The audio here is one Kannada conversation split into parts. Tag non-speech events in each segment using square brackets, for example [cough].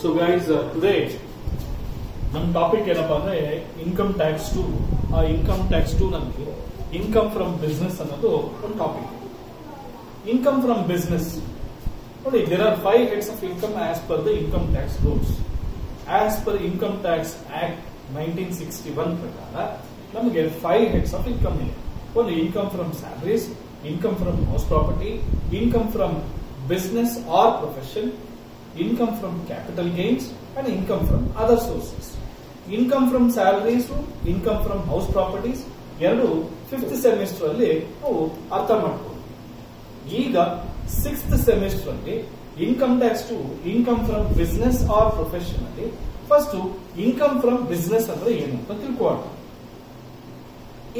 ಸೊ ಗೈಸ್ ಟುಡೇ ನಮ್ಮ ಟಾಪಿಕ್ ಏನಪ್ಪಾ ಅಂದ್ರೆ ಇನ್ಕಮ್ ಟ್ಯಾಕ್ಸ್ ಟು ಆ ಇನ್ಕಮ್ ಟ್ಯಾಕ್ಸ್ ಟು ನಮಗೆ ಇನ್ಕಮ್ ಫ್ರಮ್ ಬಿಸ್ನೆಸ್ ಅನ್ನೋದು ಒಂದು ಟಾಪಿಕ್ ಇನ್ಕಮ್ ಫ್ರಮ್ ಬಿಸ್ನೆಸ್ ನೋಡಿ there are five heads of income as per the income tax rules as per income tax act nineteen sixty one ಪ್ರಕಾರ, ನಮಗೆ ಫೈವ್ ಹೆಡ್ಸ್ ಆಫ್ ಇನ್ಕಮ್ ಇದೆ. ಒಂದು income from salaries income from house property income from business or profession income from capital gains and income from other sources income from salaries income from house properties ಎರಡು ಫಿಫ್ತ್ ಸೆಮಿಸ್ಟರ್ ಅಲ್ಲಿ ನಾವು ಅರ್ಥ ಮಾಡ್ಕೊಂಡು ಈಗ ಸಿಕ್ಸ್ತ್ ಸೆಮಿಸ್ಟರ್ ಅಲ್ಲಿ income tax two income from business or profession ಅಲ್ಲಿ ಫಸ್ಟ್ ಇನ್ಕಮ್ ಫ್ರಮ್ ಬಿಸ್ನೆಸ್ ಅಂದ್ರೆ ಏನು ಅಂತ ತಿಳ್ಕೊಳ್ಳೋಣ.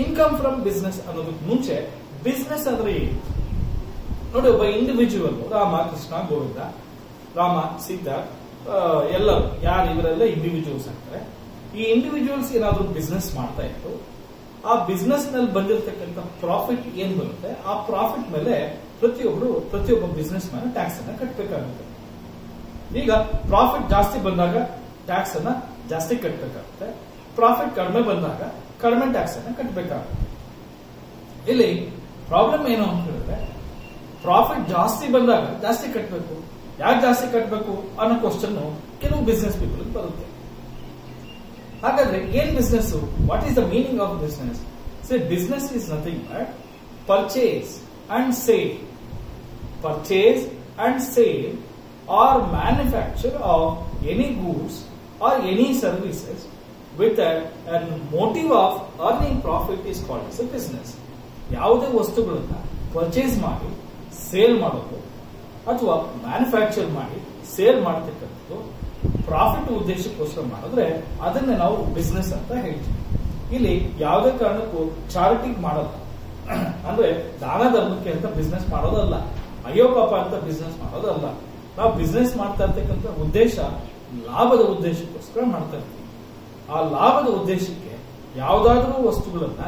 ಇನ್ಕಮ್ ಫ್ರಮ್ ಬಿಸ್ನೆಸ್ ಅನ್ನೋದಕ್ಕೆ ಮುಂಚೆ ಬಿಸ್ನೆಸ್ ಅಂದ್ರೆ ಏನು? ನೋಡಿ ಒಬ್ಬ ಇಂಡಿವಿಜುವಲ್ ರಾಮ ಕೃಷ್ಣ ಗೋವಿಂದ. ರಾಮ ಸೀತಾ ಎಲ್ಲ ಯಾರು ಇವರೆಲ್ಲ ಇಂಡಿವಿಜುವಲ್ಸ್ ಆಗ್ತಾರೆ. ಈ ಇಂಡಿವಿಜುವಲ್ಸ್ ಏನಾದ್ರು ಬಿಸ್ನೆಸ್ ಮಾಡ್ತಾ ಇತ್ತು ಆ ಬಿಸ್ನೆಸ್ನಲ್ಲಿ ಬಂದಿರತಕ್ಕಂಥ ಪ್ರಾಫಿಟ್ ಏನ್ ಬರುತ್ತೆ? ಆ ಪ್ರಾಫಿಟ್ ಮೇಲೆ ಪ್ರತಿಯೊಬ್ಬರು ಪ್ರತಿಯೊಬ್ಬ ಬಿಸ್ನೆಸ್ ಮ್ಯಾನ್ ಟ್ಯಾಕ್ಸ್ ಅನ್ನ ಕಟ್ಟಬೇಕಾಗುತ್ತೆ ಈಗ ಪ್ರಾಫಿಟ್ ಜಾಸ್ತಿ ಬಂದಾಗ ಟ್ಯಾಕ್ಸ್ ಅನ್ನ ಜಾಸ್ತಿ ಕಟ್ಟಬೇಕಾಗುತ್ತೆ ಪ್ರಾಫಿಟ್ ಕಡಿಮೆ ಬಂದಾಗ ಕಡಿಮೆ ಟ್ಯಾಕ್ಸ್ ಅನ್ನ ಕಟ್ಟಬೇಕಾಗುತ್ತೆ ಇಲ್ಲಿ ಪ್ರಾಬ್ಲಮ್ ಏನು ಅಂತ ಹೇಳಿದ್ರೆ ಪ್ರಾಫಿಟ್ ಜಾಸ್ತಿ ಬಂದಾಗ ಜಾಸ್ತಿ ಕಟ್ಟಬೇಕು ಯಾಕೆ ಜಾಸ್ತಿ ಕಟ್ಟಬೇಕು ಅನ್ನೋ ಕ್ವಶನ್ ಕೆಲವು ಬಿಸ್ನೆಸ್ ಪೀಪಲ್ ಬರುತ್ತೆ. ಹಾಗಾದ್ರೆ ಏನ್ business what is the meaning of business say business is nothing but purchase and sale purchase and sale or manufacture of any goods or any services with an motive of earning profit is called as a business ಯಾವುದೇ ವಸ್ತುಗಳನ್ನ ಪರ್ಚೇಸ್ ಮಾಡಿ ಸೇಲ್ ಮಾಡೋದು ಅಥವಾ ಮ್ಯಾನುಫ್ಯಾಕ್ಚರ್ ಮಾಡಿ ಸೇಲ್ ಮಾಡತಕ್ಕಂಥದ್ದು ಪ್ರಾಫಿಟ್ ಉದ್ದೇಶಕ್ಕೋಸ್ಕರ ಮಾಡಿದ್ರೆ ಅದನ್ನ ನಾವು ಬಿಸ್ನೆಸ್ ಅಂತ ಹೇಳ್ತೀವಿ. ಇಲ್ಲಿ ಯಾವುದೇ ಕಾರಣಕ್ಕೂ ಚಾರಿಟಿ ಮಾಡಲ್ಲ. ಅಂದ್ರೆ ದಾನ ಧರ್ಮಕ್ಕೆ ಅಂತ ಬಿಸ್ನೆಸ್ ಮಾಡೋದಲ್ಲ. ಅಯ್ಯೋ ಪಾಪ ಅಂತ ಬಿಸ್ನೆಸ್ ಮಾಡೋದಲ್ಲ. ನಾವು ಬಿಸ್ನೆಸ್ ಮಾಡ್ತಾ ಇರ್ತಕ್ಕಂಥ ಉದ್ದೇಶ ಲಾಭದ ಉದ್ದೇಶಕ್ಕೋಸ್ಕರ ಮಾಡ್ತಾ ಇರ್ತೀವಿ. ಆ ಲಾಭದ ಉದ್ದೇಶಕ್ಕೆ ಯಾವುದಾದ್ರೂ ವಸ್ತುಗಳನ್ನ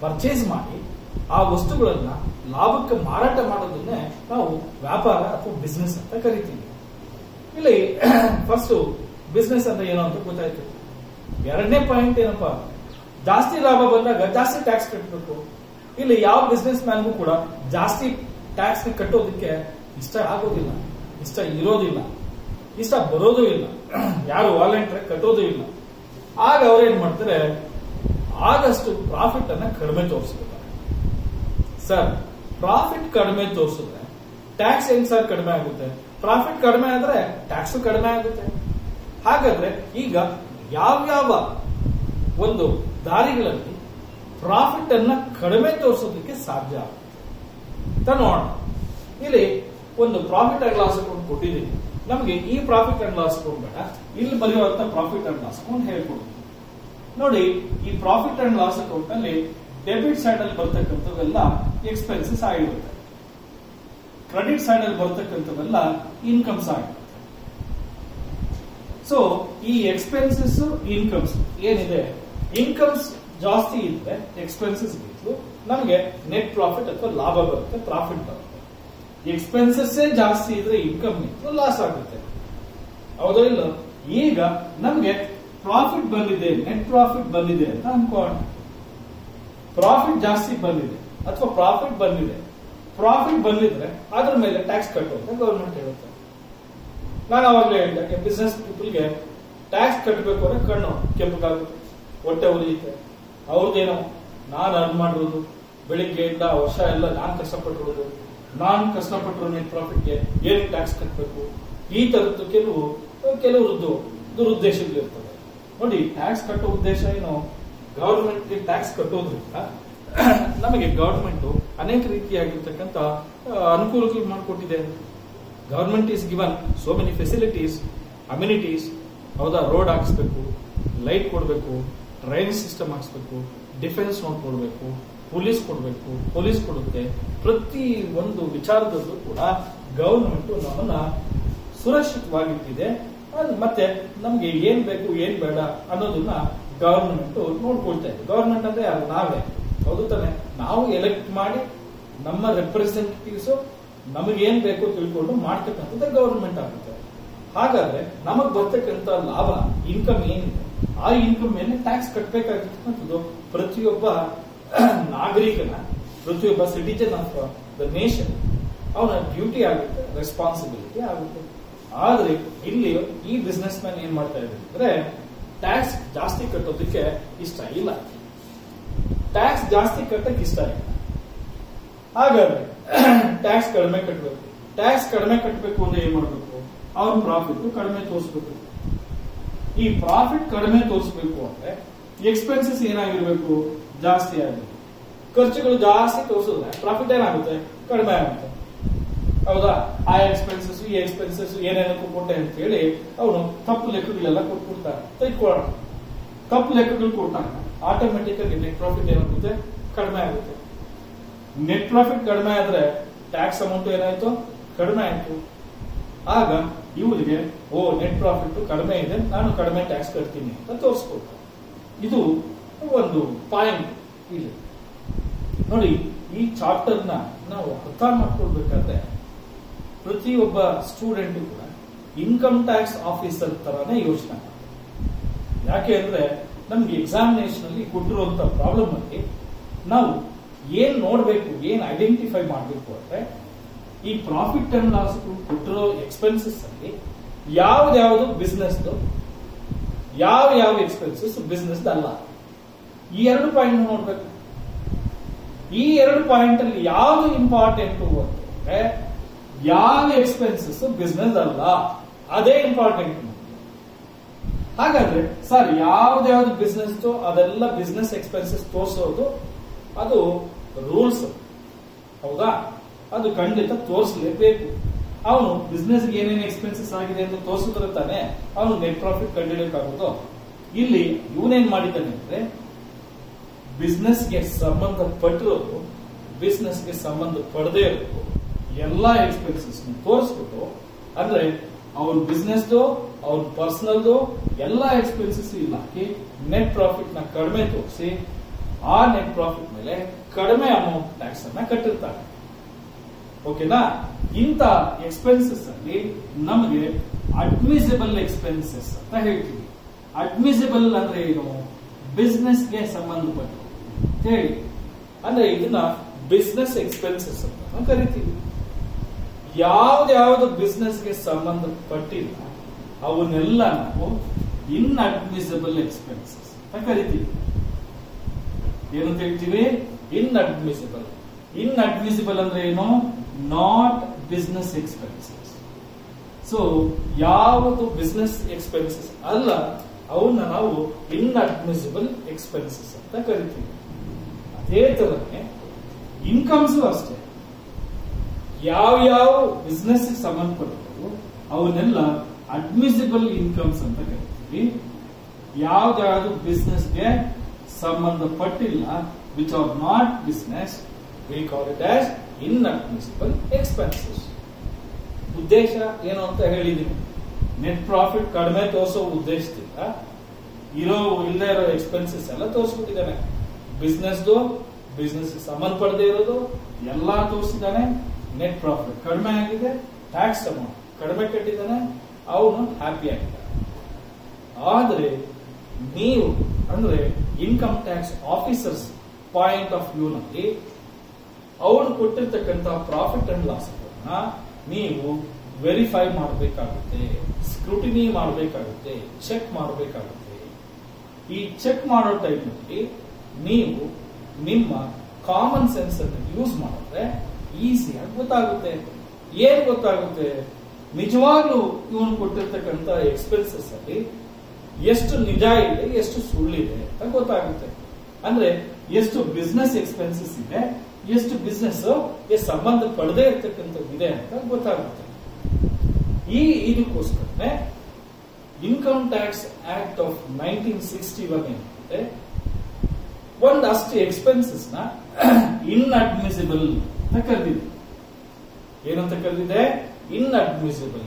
ಪರ್ಚೇಸ್ ಮಾಡಿ ಆ ವಸ್ತುಗಳನ್ನ ಲಾಭಕ್ಕೆ ಮಾರಾಟ ಮಾಡೋದನ್ನೇ ನಾವು ವ್ಯಾಪಾರ ಅಥವಾ ಬಿಸ್ನೆಸ್ ಅಂತ ಕರಿತೀವಿ. ಇಲ್ಲಿ [clears throat] ಫಸ್ಟ್ ಬಿಸ್ನೆಸ್ ಅಂದ್ರೆ ಏನು ಅಂತ ಗೊತ್ತಾಯ್ತು? ಎರಡನೇ ಪಾಯಿಂಟ್ ಏನಪ್ಪಾ? ಜಾಸ್ತಿ ಲಾಭ ಬಂದಾಗ ಜಾಸ್ತಿ ಟ್ಯಾಕ್ಸ್ ಕಟ್ಟಬೇಕು ಇಲ್ಲಿ ಯಾವ ಬಿಸ್ನೆಸ್ ಮ್ಯಾನ್ಗೂ ಕೂಡ ಜಾಸ್ತಿ ಟ್ಯಾಕ್ಸ್ ಕಟ್ಟೋದಕ್ಕೆ ಇಷ್ಟ ಆಗೋದಿಲ್ಲ. ಇಷ್ಟ ಇರೋದಿಲ್ಲ. ಇಷ್ಟ ಬರೋದೂ ಇಲ್ಲ. [clears throat] ಯಾರು ವಾಲಂಟಿಯರ್ ಕಟ್ಟೋದು ಇಲ್ಲ. ಆಗ ಅವ್ರೇನ್ ಮಾಡ್ತಾರೆ? ಆದಷ್ಟು ಪ್ರಾಫಿಟ್ ಅನ್ನ ಕಡಿಮೆ ತೋರಿಸ್ತಾರೆ ಸರ್ ಪ್ರಾಫಿಟ್ ಕಡಿಮೆ ತೋರಿಸಿದ್ರೆ ಟ್ಯಾಕ್ಸ್ ಹೆಂಗ್ ಸರ್ ಕಡಿಮೆ ಆಗುತ್ತೆ? ಪ್ರಾಫಿಟ್ ಕಡಿಮೆ ಆದ್ರೆ ಟ್ಯಾಕ್ಸ್ ಕಡಿಮೆ ಆಗುತ್ತೆ. ಹಾಗಾದ್ರೆ ಈಗ ಯಾವ್ಯಾವ ಒಂದು ದಾರಿಗಳಲ್ಲಿ ಪ್ರಾಫಿಟ್ ಅನ್ನ ಕಡಿಮೆ ತೋರಿಸೋದಕ್ಕೆ ಸಾಧ್ಯ ಆಗುತ್ತೆ? ನೋಡೋಣ. ಇಲ್ಲಿ ಒಂದು ಪ್ರಾಫಿಟ್ ಅಂಡ್ ಲಾಸ್ ಅಕೌಂಟ್ ಕೊಟ್ಟಿದ್ದೀನಿ. ನಮಗೆ ಈ ಪ್ರಾಫಿಟ್ ಅಂಡ್ ಲಾಸ್ ಅಕೌಂಟ್ ಬೇಡ. ಇಲ್ಲಿ ಬರೆಯುವಂತ ಪ್ರಾಫಿಟ್ ಅಂಡ್ ಲಾಸ್ ಅಕೌಂಟ್ ಹೇಳ್ಕೊಡ್ತೀನಿ. ನೋಡಿ, ಈ ಪ್ರಾಫಿಟ್ ಅಂಡ್ ಲಾಸ್ ಅಕೌಂಟ್ನಲ್ಲಿ ಡೆಬಿಟ್ ಸೈಡ್ ಅಲ್ಲಿ ಬರ್ತಕ್ಕಂಥವೆಲ್ಲ ಎಕ್ಸ್ಪೆನ್ಸಸ್ ಆಗಿರುತ್ತೆ. ಕ್ರೆಡಿಟ್ ಸೈಡ್ ಅಲ್ಲಿ ಬರ್ತಕ್ಕಂಥವೆಲ್ಲ ಇನ್ಕಮ್ಸ್ ಆಗಿರುತ್ತೆ. ಸೊ ಈ ಎಕ್ಸ್ಪೆನ್ಸಸ್ ಇನ್ಕಮ್ಸ್ ಏನಿದೆ? ಇನ್ಕಮ್ಸ್ ಜಾಸ್ತಿ ಇದ್ರೆ ಎಕ್ಸ್ಪೆನ್ಸಸ್ ಬಿದ್ದು ನಮಗೆ ನೆಟ್ ಪ್ರಾಫಿಟ್ ಅಥವಾ ಲಾಭ ಬರುತ್ತೆ ಪ್ರಾಫಿಟ್ ಬರುತ್ತೆ. ಎಕ್ಸ್ಪೆನ್ಸಸ್ ಜಾಸ್ತಿ ಇದ್ರೆ ಇನ್ಕಮ್ ಇತ್ತು ಲಾಸ್ ಆಗುತ್ತೆ. ಹೌದೋ ಇಲ್ಲ ಈಗ ನಮ್ಗೆ ಪ್ರಾಫಿಟ್ ಬಂದಿದೆ ನೆಟ್ ಪ್ರಾಫಿಟ್ ಬಂದಿದೆ ಅಂತ ಅನ್ಕೋಣ ಪ್ರಾಫಿಟ್ ಜಾಸ್ತಿ ಬಂದಿದೆ ಅಥವಾ ಪ್ರಾಫಿಟ್ ಬಂದಿದೆ. ಪ್ರಾಫಿಟ್ ಬಂದಿದ್ರೆ ಅದ್ರ ಮೇಲೆ ಟ್ಯಾಕ್ಸ್ ಕಟ್ಟು ಅಂತ ಗವರ್ಮೆಂಟ್ ಹೇಳುತ್ತೆ. ನಾನು ಅವಾಗಲೇ ಹೇಳಿದ್ದಕ್ಕೆ ಬಿಸ್ನೆಸ್ ಪೀಪಲ್ಗೆ ಟ್ಯಾಕ್ಸ್ ಕಟ್ಟಬೇಕು ಅಂದ್ರೆ ಕಣ್ಣು ಕೆಂಪಗಾಗುತ್ತೆ ಹೊಟ್ಟೆ ಉರಿಯುತ್ತೆ. ಅವ್ರದ್ದೇನೋ, ನಾನು ಅರ್ನ್ ಮಾಡಿರೋದು ಬೆಳಿಗ್ಗೆಯಿಂದ ವರ್ಷ ಎಲ್ಲ ನಾನು ಕಷ್ಟಪಟ್ಟಿರೋದು, ನಾನು ಕಷ್ಟಪಟ್ಟರು ನನ್ನ ಪ್ರಾಫಿಟ್ಗೆ ಏನು ಟ್ಯಾಕ್ಸ್ ಕಟ್ಟಬೇಕು ಈ ತರದ್ದು ಕೆಲವು ಕೆಲವರದ್ದು ದುರುದ್ದೇಶಗಳಿರ್ತವೆ ನೋಡಿ ಟ್ಯಾಕ್ಸ್ ಕಟ್ಟೋ ಉದ್ದೇಶ ಏನು? ಗವರ್ಮೆಂಟ್ಗೆ ಟ್ಯಾಕ್ಸ್ ಕಟ್ಟೋದ್ರಿಂದ [clears throat] ನಮಗೆ ಗವರ್ಮೆಂಟ್ ಅನೇಕ ರೀತಿಯಾಗಿರ್ತಕ್ಕಂಥ ಅನುಕೂಲಗಳು ಮಾಡಿಕೊಟ್ಟಿದೆ. Government is given so many facilities amenities ಹೌದಾ? ರೋಡ್ ಹಾಕಿಸ್ಬೇಕು ಲೈಟ್ ಕೊಡಬೇಕು ಟ್ರೈನ್ ಸಿಸ್ಟಮ್ ಹಾಕಿಸ್ಬೇಕು ಡಿಫೆನ್ಸ್ ನೋಡ್ಕೊಡ್ಬೇಕು ಪೊಲೀಸ್ ಕೊಡಬೇಕು ಪೊಲೀಸ್ ಕೊಡುತ್ತೆ. ಪ್ರತಿ ಒಂದು ವಿಚಾರದಲ್ಲೂ ಕೂಡ ಗವರ್ಮೆಂಟ್ ನಮ್ಮನ್ನ ಸುರಕ್ಷಿತವಾಗಿಟ್ಟಿದೆ. ಮತ್ತೆ ನಮಗೆ ಏನ್ ಬೇಕು, ಏನ್ ಬೇಡ ಅನ್ನೋದನ್ನ ಗವರ್ಮೆಂಟ್ ನೋಡ್ಕೊಳ್ತಾ ಇದೆ ಗವರ್ಮೆಂಟ್ ಅಂದ್ರೆ ಯಾರು ನಾವೇ. ಹೌದು ತಾನೆ? ನಾವು ಎಲೆಕ್ಟ್ ಮಾಡಿ ನಮ್ಮ ರೆಪ್ರೆಸೆಂಟೇಟಿವ್ಸ್ ನಮಗೇನ್ ಬೇಕು ತಿಳ್ಕೊಂಡು ಮಾಡ್ತಕ್ಕಂಥದ್ದು ಗವರ್ಮೆಂಟ್ ಆಗುತ್ತೆ. ಹಾಗಾದ್ರೆ ನಮಗ್ ಬರ್ತಕ್ಕಂತ ಲಾಭ ಇನ್ಕಮ್ ಏನಿದೆ? ಆ ಇನ್ಕಮ್ ಮೇಲೆ ಟ್ಯಾಕ್ಸ್ ಕಟ್ಟಬೇಕಾಗಿರ್ತಕ್ಕಂಥದ್ದು ಪ್ರತಿಯೊಬ್ಬ [clears throat] ನಾಗರಿಕನ, ಪ್ರತಿಯೊಬ್ಬ ಸಿಟಿಜನ್ ಆಫ್ ದ ನೇಷನ್ ಅವನ ಡ್ಯೂಟಿ ಆಗುತ್ತೆ ರೆಸ್ಪಾನ್ಸಿಬಿಲಿಟಿ ಆಗುತ್ತೆ. ಆದ್ರೆ ಇಲ್ಲಿ ಈ ಬಿಸ್ನೆಸ್ ಮ್ಯಾನ್ ಏನ್ ಮಾಡ್ತಾ ಇದ್ದಾರೆ ಅಂದ್ರೆ ಟ್ಯಾಕ್ಸ್ ಜಾಸ್ತಿ ಕಟ್ಟೋದಕ್ಕೆ ಇಷ್ಟ ಇಲ್ಲ. ಟ್ಯಾಕ್ಸ್ ಜಾಸ್ತಿ ಕಟ್ಟಕ್ಕೆ ಇಷ್ಟ ಇಲ್ಲ. ಹಾಗಾದ್ರೆ [clears throat] ಟ್ಯಾಕ್ಸ್ ಕಡಿಮೆ ಕಟ್ಟಬೇಕು ಟ್ಯಾಕ್ಸ್ ಕಡಿಮೆ ಕಟ್ಟಬೇಕು ಅಂದ್ರೆ ಏನ್ ಮಾಡಬೇಕು? ಅವ್ರ ಪ್ರಾಫಿಟ್ ಕಡಿಮೆ ತೋರಿಸ್ಬೇಕು. ಈ ಪ್ರಾಫಿಟ್ ಕಡಿಮೆ ತೋರಿಸ್ಬೇಕು ಅಂದ್ರೆ ಎಕ್ಸ್ಪೆನ್ಸಸ್ ಏನಾಗಿರ್ಬೇಕು? ಜಾಸ್ತಿ ಆಗಿರ್ಬೇಕು ಖರ್ಚುಗಳು ಜಾಸ್ತಿ ತೋರಿಸಿದ್ರೆ ಪ್ರಾಫಿಟ್ ಏನಾಗುತ್ತೆ? ಕಡಿಮೆ ಆಗುತ್ತೆ. ಹೌದಾ? ಆ ಎಕ್ಸ್ಪೆನ್ಸಸ್ ಈ ಎಕ್ಸ್ಪೆನ್ಸಸ್ ಏನೇನಕ್ಕೂ ಕೊಟ್ಟೆ ಅಂತ ಹೇಳಿ ಅವನು ತಪ್ಪು ಲೆಕ್ಕಗಳೆಲ್ಲ ಕೊಟ್ಬಿಡ್ತಾರೆ ತೆಗೆದುಕೊಳ್ಳೋಣ. ತಪ್ಪು ಲೆಕ್ಕಗಳು ಕೊಟ್ಟಾಗ ಆಗಿ ನೆಟ್ ಪ್ರಾಫಿಟ್ ಏನಾಗುತ್ತೆ? ಕಡಿಮೆ ಆಗುತ್ತೆ. ನೆಟ್ ಪ್ರಾಫಿಟ್ ಕಡಿಮೆ ಆದ್ರೆ ಟ್ಯಾಕ್ಸ್ ಅಮೌಂಟ್ ಏನಾಯ್ತು? ಕಡಿಮೆ ಆಯ್ತು. ಆಗ ಇವರಿಗೆ ಓ ನೆಟ್ ಪ್ರಾಫಿಟ್ ಕಡಿಮೆ ಇದೆ, ನಾನು ಕಡಿಮೆ ಟ್ಯಾಕ್ಸ್ ಕಟ್ತೀನಿ ಅಂತ ತೋರಿಸ್ಕೊಡ್ತಾರೆ ಇದು ಒಂದು ಪಾಯಿಂಟ್ ಇಲ್ಲಿ. ನೋಡಿ, ಈ ಚಾಪ್ಟರ್ನ ನಾವು ಅರ್ಥ ಮಾಡ್ಕೊಳ್ಬೇಕಾದ್ರೆ ಪ್ರತಿಯೊಬ್ಬ ಸ್ಟೂಡೆಂಟ್ ಕೂಡ ಇನ್ಕಮ್ ಟ್ಯಾಕ್ಸ್ ಆಫೀಸರ್ ತರಾನೇ ಯೋಚನೆ. ಯಾಕೆ ಅಂದ್ರೆ ನಮ್ಗೆ ಎಕ್ಸಾಮಿನೇಷನ್ ಅಲ್ಲಿ ಕೊಟ್ಟಿರುವಂತ ಪ್ರಾಬ್ಲಮ್ ಅಲ್ಲಿ ನಾವು ಏನ್ ನೋಡ್ಬೇಕು, ಏನ್ ಐಡೆಂಟಿಫೈ ಮಾಡಬೇಕು ಅಂದ್ರೆ ಈ ಪ್ರಾಫಿಟ್ ಅಂಡ್ ಲಾಸ್ ಕೊಟ್ಟಿರೋ ಎಕ್ಸ್ಪೆನ್ಸಸ್ ಅಲ್ಲಿ ಯಾವ್ದ್ಯಾವ್ದು ಬಿಸ್ನೆಸ್ ಯಾವ ಯಾವ ಎಕ್ಸ್ಪೆನ್ಸಸ್ ಬಿಸ್ನೆಸ್ ಅಲ್ಲ ಈ ಎರಡು ಪಾಯಿಂಟ್ ನೋಡ್ಬೇಕು ಈ ಎರಡು ಪಾಯಿಂಟ್ ಅಲ್ಲಿ ಯಾವ್ದು ಇಂಪಾರ್ಟೆಂಟ್ ಅಂದ್ರೆ ಯಾವ ಎಕ್ಸ್ಪೆನ್ಸಸ್ ಬಿಸ್ನೆಸ್ ಅಲ್ಲ. ಅದೇ ಇಂಪಾರ್ಟೆಂಟ್ ಹಾಗಾದ್ರೆ ಸರ್ ಯಾವ್ದ್ಯಾವ್ದು ಬಿಸ್ನೆಸ್ ಅದೆಲ್ಲ ಬಿಸ್ನೆಸ್ ಎಕ್ಸ್ಪೆನ್ಸಸ್ ತೋರಿಸೋದು, ಅದು ರೂಲ್ಸ್ ಹೌದಾ? ಅದು ಖಂಡಿತ ತೋರಿಸಲೇಬೇಕು. ಅವನು ಬಿಸ್ನೆಸ್ ಏನೇನು ಎಕ್ಸ್ಪೆನ್ಸಸ್ ಆಗಿದೆ ಅಂತ ತೋರಿಸಿದ್ರೆ ತಾನೆ ಅವನು ನೆಟ್ ಪ್ರಾಫಿಟ್ ಕಂಡುಹಿಡಿಯಕ್ಕಾಗೋದು ಇಲ್ಲಿ ಇವನೇನ್ ಮಾಡಿದ್ದಾನೆ ಅಂದ್ರೆ ಬಿಸ್ನೆಸ್ಗೆ ಸಂಬಂಧಪಟ್ಟಿರೋದು ಬಿಸ್ನೆಸ್ಗೆ ಸಂಬಂಧ ಪಡದೇ ಇರೋದು ಎಲ್ಲಾ ಎಕ್ಸ್ಪೆನ್ಸಸ್ ತೋರಿಸ್ಬಿಟ್ಟು ಅಂದ್ರೆ ಅವ್ರ ಬಿಸ್ನೆಸ್ದು ಅವ್ರ ಪರ್ಸನಲ್ದು ಎಲ್ಲ ಎಕ್ಸ್ಪೆನ್ಸಸ್ ಇಲ್ಲ ಹಾಕಿ ನೆಟ್ ಪ್ರಾಫಿಟ್ನ ಕಡಿಮೆ ತೋರಿಸಿ, ಆ ನೆಟ್ ಪ್ರಾಫಿಟ್ ಮೇಲೆ ಕಡಿಮೆ ಅಮೌಂಟ್ ಟ್ಯಾಕ್ಸ್ ಅನ್ನ ಕಟ್ಟಿರ್ತಾರೆ. ಓಕೆನಾ ಇಂತ ಎಕ್ಸ್ಪೆನ್ಸಸ್ ಅಲ್ಲಿ ನಮಗೆ ಅಡ್ಮಿಸಿಬಲ್ ಎಕ್ಸ್ಪೆನ್ಸಸ್ ಅಂತ ಹೇಳ್ತೀವಿ. ಅಡ್ಮಿಸಿಬಲ್ ಅಂದ್ರೆ ಏನು? ಬಿಸ್ನೆಸ್ಗೆ ಸಂಬಂಧಪಟ್ಟು ಹೇಳಿ. ಅಂದ್ರೆ ಇದನ್ನ ಬಿಸ್ನೆಸ್ ಎಕ್ಸ್ಪೆನ್ಸಸ್ ಅಂತ ಕರಿತೀವಿ. ಯಾವ್ದ್ಯಾವ್ದು ಬಿಸ್ನೆಸ್ಗೆ ಸಂಬಂಧಪಟ್ಟಿಲ್ಲ, ಅವನ್ನೆಲ್ಲ ನಾವು ಇನ್ಅಡ್ಮಿಸಿಬಲ್ ಎಕ್ಸ್ಪೆನ್ಸಸ್ ಅಂತ ಕರಿತೀವಿ? ಏನು ಹೇಳ್ತೀವಿ? ಇನ್ಅಡ್ಮಿಸಿಬಲ್ ಇನ್ಅಡ್ಮಿಸಿಬಲ್ ಅಂದ್ರೆ ಏನು? ನಾಟ್ ಬಿಸ್ನೆಸ್ ಎಕ್ಸ್ಪೆನ್ಸಸ್ ಸೊ ಯಾವುದು ಬಿಸ್ನೆಸ್ ಎಕ್ಸ್ಪೆನ್ಸಸ್ ಅಲ್ಲ ಅವನ್ನ ನಾವು ಇನ್ಅಡ್ಮಿಸಿಬಲ್ ಎಕ್ಸ್ಪೆನ್ಸಸ್ ಅಂತ ಕರಿತೀವಿ. ಅದೇ ತರನೇ ಇನ್ಕಮ್ಸ್ ಅಷ್ಟೇ. ಯಾವ ಯಾವ ಬಿಸ್ನೆಸ್ ಸಂಬಂಧಪಟ್ಟವು ಅವನ್ನೆಲ್ಲ ಅಡ್ಮಿಸಿಬಲ್ ಇನ್ಕಮ್ಸ್ ಅಂತ ಕರಿತೀವಿ. ಯಾವ್ದಾದ್ರು ಬಿಸ್ನೆಸ್ಗೆ ಸಂಬಂಧಪಟ್ಟಿಲ್ಲ which are not business we call it as inadmissible expenses ಉದ್ದೇಶ ಏನು ಅಂತ ಹೇಳಿದೀನಿ ನೆಟ್ ಪ್ರಾಫಿಟ್ ಕಡಿಮೆ ತೋರಿಸೋ ಉದ್ದೇಶದಿಂದ ಇರೋ ಇಲ್ಲದೆ ಇರೋ ಎಕ್ಸ್ಪೆನ್ಸಸ್ ಎಲ್ಲ ತೋರಿಸ್ಬಿಟ್ಟಿದ್ದಾನೆ. ಬಿಸ್ನೆಸ್ದು ಬಿಸ್ನೆಸ್ ಸಂಬಂಧಪಡದೆ ಇರೋದು, ಎಲ್ಲಾ ತೋರಿಸಿದ್ದಾನೆ. ನೆಟ್ ಪ್ರಾಫಿಟ್ ಕಡಿಮೆ ಆಗಿದೆ ಟ್ಯಾಕ್ಸ್ ಅಮೌಂಟ್ ಕಡಿಮೆ ಕಟ್ಟಿದಾನೆ ಅವನು ಹ್ಯಾಪಿ ಆಗಿದ್ದಾನೆ. ಆದರೆ ನೀವು, ಅಂದ್ರೆ income tax officers point of view ನಲ್ಲಿ, ಅವನು ಕೊಟ್ಟಿರ್ತಕ್ಕಂಥ ಪ್ರಾಫಿಟ್ ಅಂಡ್ ಲಾಸ್ ನೀವು ವೆರಿಫೈ ಮಾಡಬೇಕಾಗುತ್ತೆ ಸ್ಕ್ರೂಟಿನಿ ಮಾಡಬೇಕಾಗುತ್ತೆ ಚೆಕ್ ಮಾಡಬೇಕಾಗುತ್ತೆ. ಈ ಚೆಕ್ ಮಾಡೋ ಟೈಮ್ನಲ್ಲಿ ನೀವು ನಿಮ್ಮ ಕಾಮನ್ ಸೆನ್ಸ್ ಅನ್ನು ಯೂಸ್ ಮಾಡಿದ್ರೆ ಈಸಿಯಾಗಿ ಗೊತ್ತಾಗುತ್ತೆ. ಏನ್ ಗೊತ್ತಾಗುತ್ತೆ? ನಿಜವಾಗ್ಲೂ ಇವನು ಕೊಟ್ಟಿರ್ತಕ್ಕಂಥ ಎಕ್ಸ್ಪೆನ್ಸಸ್ ಅಲ್ಲಿ ಎಷ್ಟು ನಿಜ ಇದೆ, ಎಷ್ಟು ಸುಳ್ಳಿದೆ ಅಂತ ಗೊತ್ತಾಗುತ್ತೆ. ಅಂದ್ರೆ ಎಷ್ಟು ಬಿಸ್ನೆಸ್ ಎಕ್ಸ್ಪೆನ್ಸಸ್ ಇದೆ, ಎಷ್ಟು ಬಿಸ್ನೆಸ್ ಸಂಬಂಧ ಪಡೆದೇ ಇರ್ತಕ್ಕಂಥದ್ದು ಇದೆ ಅಂತ ಗೊತ್ತಾಗುತ್ತೆ. ಈ ಇದಕ್ಕೋಸ್ಕರನೇ income tax act of nineteen sixty one ಏನಿದೆ ಒಂದಷ್ಟು ಎಕ್ಸ್ಪೆನ್ಸಸ್ನ [clears throat] ಇನ್ಅಡ್ಮಿಸಿಬಲ್ ಅಂತ ಕರೆದಿದೆ ಏನಂತ ಕರೆದಿದೆ ಇನ್ಅಡ್ಮಿಸಿಬಲ್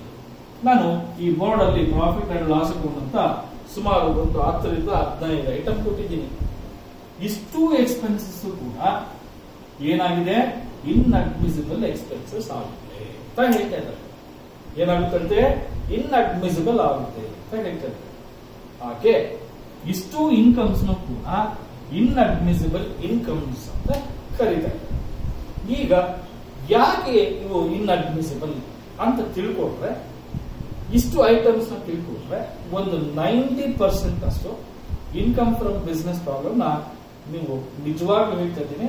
ನಾನು ಈ ಬೋರ್ಡ್ ಅಲ್ಲಿ ಪ್ರಾಫಿಟ್ ಅಂಡ್ ಲಾಸ್ ಅಕೌಂಟ್ ಅಂತ ಸುಮಾರು ಒಂದು ಹತ್ತರಿಂದ ಹದಿನೈದು ಐಟಮ್ ಕೊಟ್ಟಿದ್ದೀನಿ. ಇಷ್ಟು ಎಕ್ಸ್ಪೆನ್ಸಸ್ ಕೂಡ ಏನಾಗಿದೆ? ಇನ್ಅಡ್ಮಿಸಿಬಲ್ ಎಕ್ಸ್ಪೆನ್ಸಸ್ ಆಗುತ್ತೆ ಅಂತ ಹೇಳ್ತಾ ಇದ್ದಾರೆ. ಏನಾಗುತ್ತಂತೆ? ಇನ್ಅಡ್ಮಿಸಿಬಲ್ ಆಗುತ್ತೆ ಅಂತ ಹೇಳ್ತಾರೆ ಹಾಗೆ ಇಷ್ಟು ಇನ್ಕಮ್ಸ್ ಕೂಡ ಇನ್ಅಡ್ಮಿಸಿಬಲ್ ಇನ್ಕಮ್ಸ್ ಅಂತ ಕರೀತಾರೆ. ಈಗ ಯಾಕೆ ಇವು ಇನ್ಅಡ್ಮಿಸಿಬಲ್ ಅಂತ ತಿಳ್ಕೊಟ್ರೆ ಇಷ್ಟು ಐಟಮ್ಸ್ನ ತಿಳ್ಕೊಂಡ್ರೆ, ಒಂದು ನೈಂಟಿ ಪರ್ಸೆಂಟ್ ಅಷ್ಟು ಇನ್ಕಮ್ ಫ್ರಮ್ ಬಿಸ್ನೆಸ್ ಪ್ರಾಬ್ಲಮ್ನ ನೀವು ನಿಜವಾಗ್ಲೂ ಹೇಳ್ತಾ ಇದ್ದೀನಿ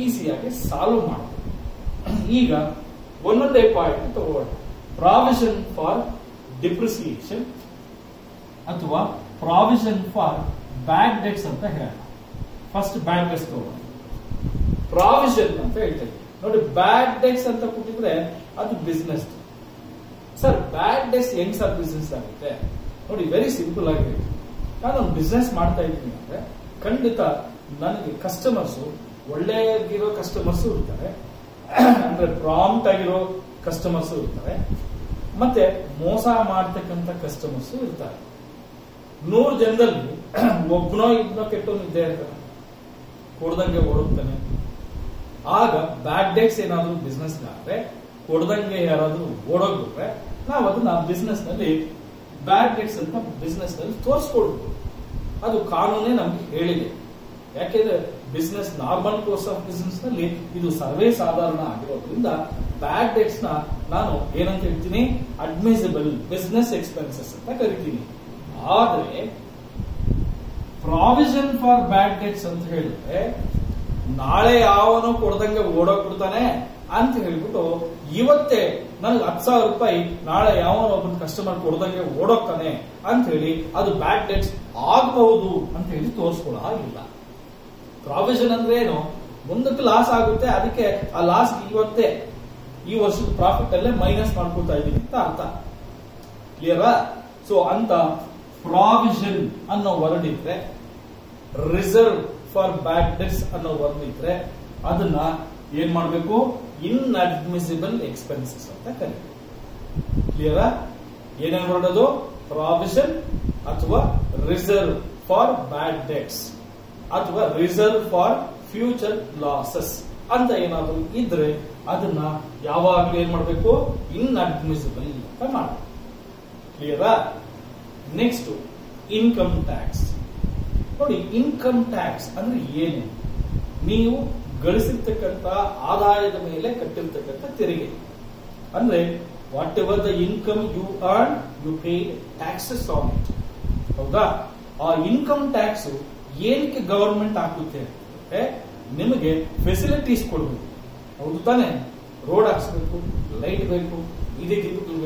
ಈಸಿಯಾಗಿ ಸಾಲ್ವ್ ಮಾಡಬಹುದು ಈಗ ಒಂದೊಂದೇ ಪಾಯಿಂಟ್ ತಗೊಳ್ಳೋಣ ಪ್ರಾವಿಷನ್ ಫಾರ್ ಡಿಪ್ರಿಸಿಯೇಷನ್ ಅಥವಾ ಪ್ರಾವಿಷನ್ ಫಾರ್ ಬ್ಯಾಡ್ ಡೆಟ್ಸ್ ಅಂತ ಹೇಳೋಣ. ಫಸ್ಟ್ ಬ್ಯಾಡ್ ಡೆಟ್ಸ್ ತಗೊಳ್ಳೋಣ ಪ್ರಾವಿಷನ್ ಅಂತ ಹೇಳ್ತೇವೆ ನೋಡಿ ಬ್ಯಾಡ್ ಡೆಟ್ಸ್ ಅಂತ ಕೊಟ್ಟಿದ್ರೆ ಅದು ಬಿಸ್ನೆಸ್ ಸರ್ ಬ್ಯಾಡ್ ಡೆಟ್ಸ್ ಹೆಂಗ್ ಸರ್ ಬಿಸ್ನೆಸ್ ಆಗುತ್ತೆ? ನೋಡಿ ವೆರಿ ಸಿಂಪಲ್ ಆಗಿದೆ. ನಾನು ಬಿಸ್ನೆಸ್ ಮಾಡ್ತಾ ಇದ್ದೀನಿ ಅಂದ್ರೆ, ಖಂಡಿತ ನನಗೆ ಕಸ್ಟಮರ್ಸ್ ಒಳ್ಳೆಯದಿರೋ ಕಸ್ಟಮರ್ಸ್ ಇರ್ತಾರೆ. [clears throat] ಅಂದ್ರೆ ಪ್ರಾಂಪ್ಟ್ ಆಗಿರೋ ಕಸ್ಟಮರ್ಸ್ ಇರ್ತಾರೆ. ಮತ್ತೆ ಮೋಸ ಮಾಡ್ತಕ್ಕಂಥ ಕಸ್ಟಮರ್ಸ್ ಇರ್ತಾರೆ. ನೂರು ಜನದಲ್ಲಿ ಒಬ್ಬನೋ ಇಬ್ನೋ ಕೆಟ್ಟವನು ಇದ್ದೇ ಇರ್ತಾರೆ ಕೊಡ್ದಂಗೆ ಓಡುತ್ತಾನೆ. ಆಗ ಬ್ಯಾಡ್ ಡೇಟ್ಸ್ ಏನಾದ್ರು ಬಿಸ್ನೆಸ್ ಆದ್ರೆ, ಕೊಡ್ದಂಗೆ ಯಾರಾದ್ರೂ ಓಡೋಗ್ಬಿಟ್ರೆ, ನಾವು ಅದನ್ನ ಬಿಸ್ನೆಸ್ನಲ್ಲಿ ಬ್ಯಾಡ್ ಡೇಟ್ಸ್ ಅಂತ ಬಿಸ್ನೆಸ್ನಲ್ಲಿ ತೋರಿಸ್ಕೊಡ್ಬೋದು ಅದು ಕಾನೂನೇ ನಮ್ಗೆ ಹೇಳಿದೆ. ಯಾಕೆಂದ್ರೆ ಬಿಸ್ನೆಸ್ ನಾರ್ಮಲ್ ಕೋರ್ಸ್ ಆಫ್ ಬಿಸ್ನೆಸ್ನಲ್ಲಿ ಇದು ಸರ್ವೇ ಸಾಧಾರಣ ಆಗಿರೋದ್ರಿಂದ ಬ್ಯಾಡ್ ಡೇಟ್ಸ್ನ ನಾನು ಏನಂತ ಹೇಳ್ತೀನಿ? ಅಡ್ಮಿಸಬಲ್ ಬಿಸ್ನೆಸ್ ಎಕ್ಸ್ಪೆನ್ಸಸ್ ಅಂತ ಕರಿತೀನಿ. ಆದ್ರೆ ಪ್ರಾವಿಷನ್ ಫಾರ್ ಬ್ಯಾಡ್ ಡೇಟ್ಸ್ ಅಂತ ಹೇಳಿದ್ರೆ ನಾಳೆ ಯಾವನೋ ಕೊಡ್ದಂಗೆ ಓಡೋಗ್ಬಿಡ್ತಾನೆ ಅಂತ ಹೇಳ್ಬಿಟ್ಟು ಇವತ್ತೇ ನನ್ಗೆ ಹತ್ತು ಸಾವಿರ ರೂಪಾಯಿ ನಾಳೆ ಯಾವನೋ ಒಬ್ಬನ ಕಸ್ಟಮರ್ ಕೊಡ್ದಂಗೆ ಓಡೋಗ್ತಾನೆ ಅಂತ ಹೇಳಿ ಅದು ಬ್ಯಾಡ್ ಡೆಟ್ಸ್ ಆಗಬಹುದು ಅಂತ ಹೇಳಿ ತೋರಿಸ್ಕೊಳ್ಳಾಗಿಲ್ಲ ಪ್ರಾವಿಷನ್ ಅಂದ್ರೆ ಏನು? ಮುಂದಕ್ಕೆ ಲಾಸ್ ಆಗುತ್ತೆ, ಅದಕ್ಕೆ ಆ ಲಾಸ್ ಇವತ್ತೇ ಈ ವರ್ಷದ ಪ್ರಾಫಿಟ್ ಅಲ್ಲೇ ಮೈನಸ್ ಮಾಡ್ಕೊತಾ ಇದೀನಿ ಅಂತ ಅರ್ಥ. ಕ್ಲಿಯರಾ ಸೊ ಅಂತ ಪ್ರಾವಿಷನ್ ಅನ್ನೋ ವರ್ಡ್ ಇದ್ರೆ ರಿಸರ್ವ್ ಫಾರ್ ಬ್ಯಾಡ್ ಡೆಟ್ಸ್ ಅನ್ನೋ ಒಂದು ಇದ್ರೆ ಅದನ್ನ ಏನ್ ಮಾಡಬೇಕು? ಇನ್ಅಡ್ಮಿಸಿಬಲ್ ಎಕ್ಸ್ಪೆನ್ಸಸ್ ಅಂತ ಕರಿಬೇಕು. ಕ್ಲಿಯರಾ ಏನೇನು ಮಾಡೋದು? ಪ್ರಾವಿಷನ್ ಅಥವಾ ರಿಸರ್ವ್ ಫಾರ್ ಬ್ಯಾಡ್ ಡೆಟ್ಸ್ ಅಥವಾ ರಿಸರ್ವ್ ಫಾರ್ ಫ್ಯೂಚರ್ ಲಾಸಸ್ ಅಂತ ಏನಾದ್ರು ಇದ್ರೆ ಅದನ್ನ ಯಾವಾಗಲೂ ಏನ್ ಮಾಡಬೇಕು? ಇನ್ಅಡ್ಮಿಸಿಬಲ್ ಅಂತ ಮಾಡಬೇಕು. ಕ್ಲಿಯರಾ ನೆಕ್ಸ್ಟ್ ಇನ್ಕಮ್ ಟ್ಯಾಕ್ಸ್ ನೋಡಿ ಇನ್ಕಮ್ ಟ್ಯಾಕ್ಸ್ ಅಂದ್ರೆ ಏನು? ನೀವು ಗಳಿಸಿರ್ತಕ್ಕಂಥ ಆದಾಯದ ಮೇಲೆ ಕಟ್ಟಿರ್ತಕ್ಕಂಥ ತೆರಿಗೆ. ಅಂದ್ರೆ whatever the income you earn you pay taxes on it ಹೌದಾ? ಆ ಇನ್ಕಮ್ ಟ್ಯಾಕ್ಸ್ ಏನಕ್ಕೆ ಗವರ್ಮೆಂಟ್ ಹಾಕುತ್ತೆ ನಿಮಗೆ ಫೆಸಿಲಿಟೀಸ್ ಕೊಡಬೇಕು. ಹೌದು ತಾನೆ? ರೋಡ್ ಹಾಕ್ಸ್ಬೇಕು ಲೈಟ್ ಬೇಕು, ಇದೇ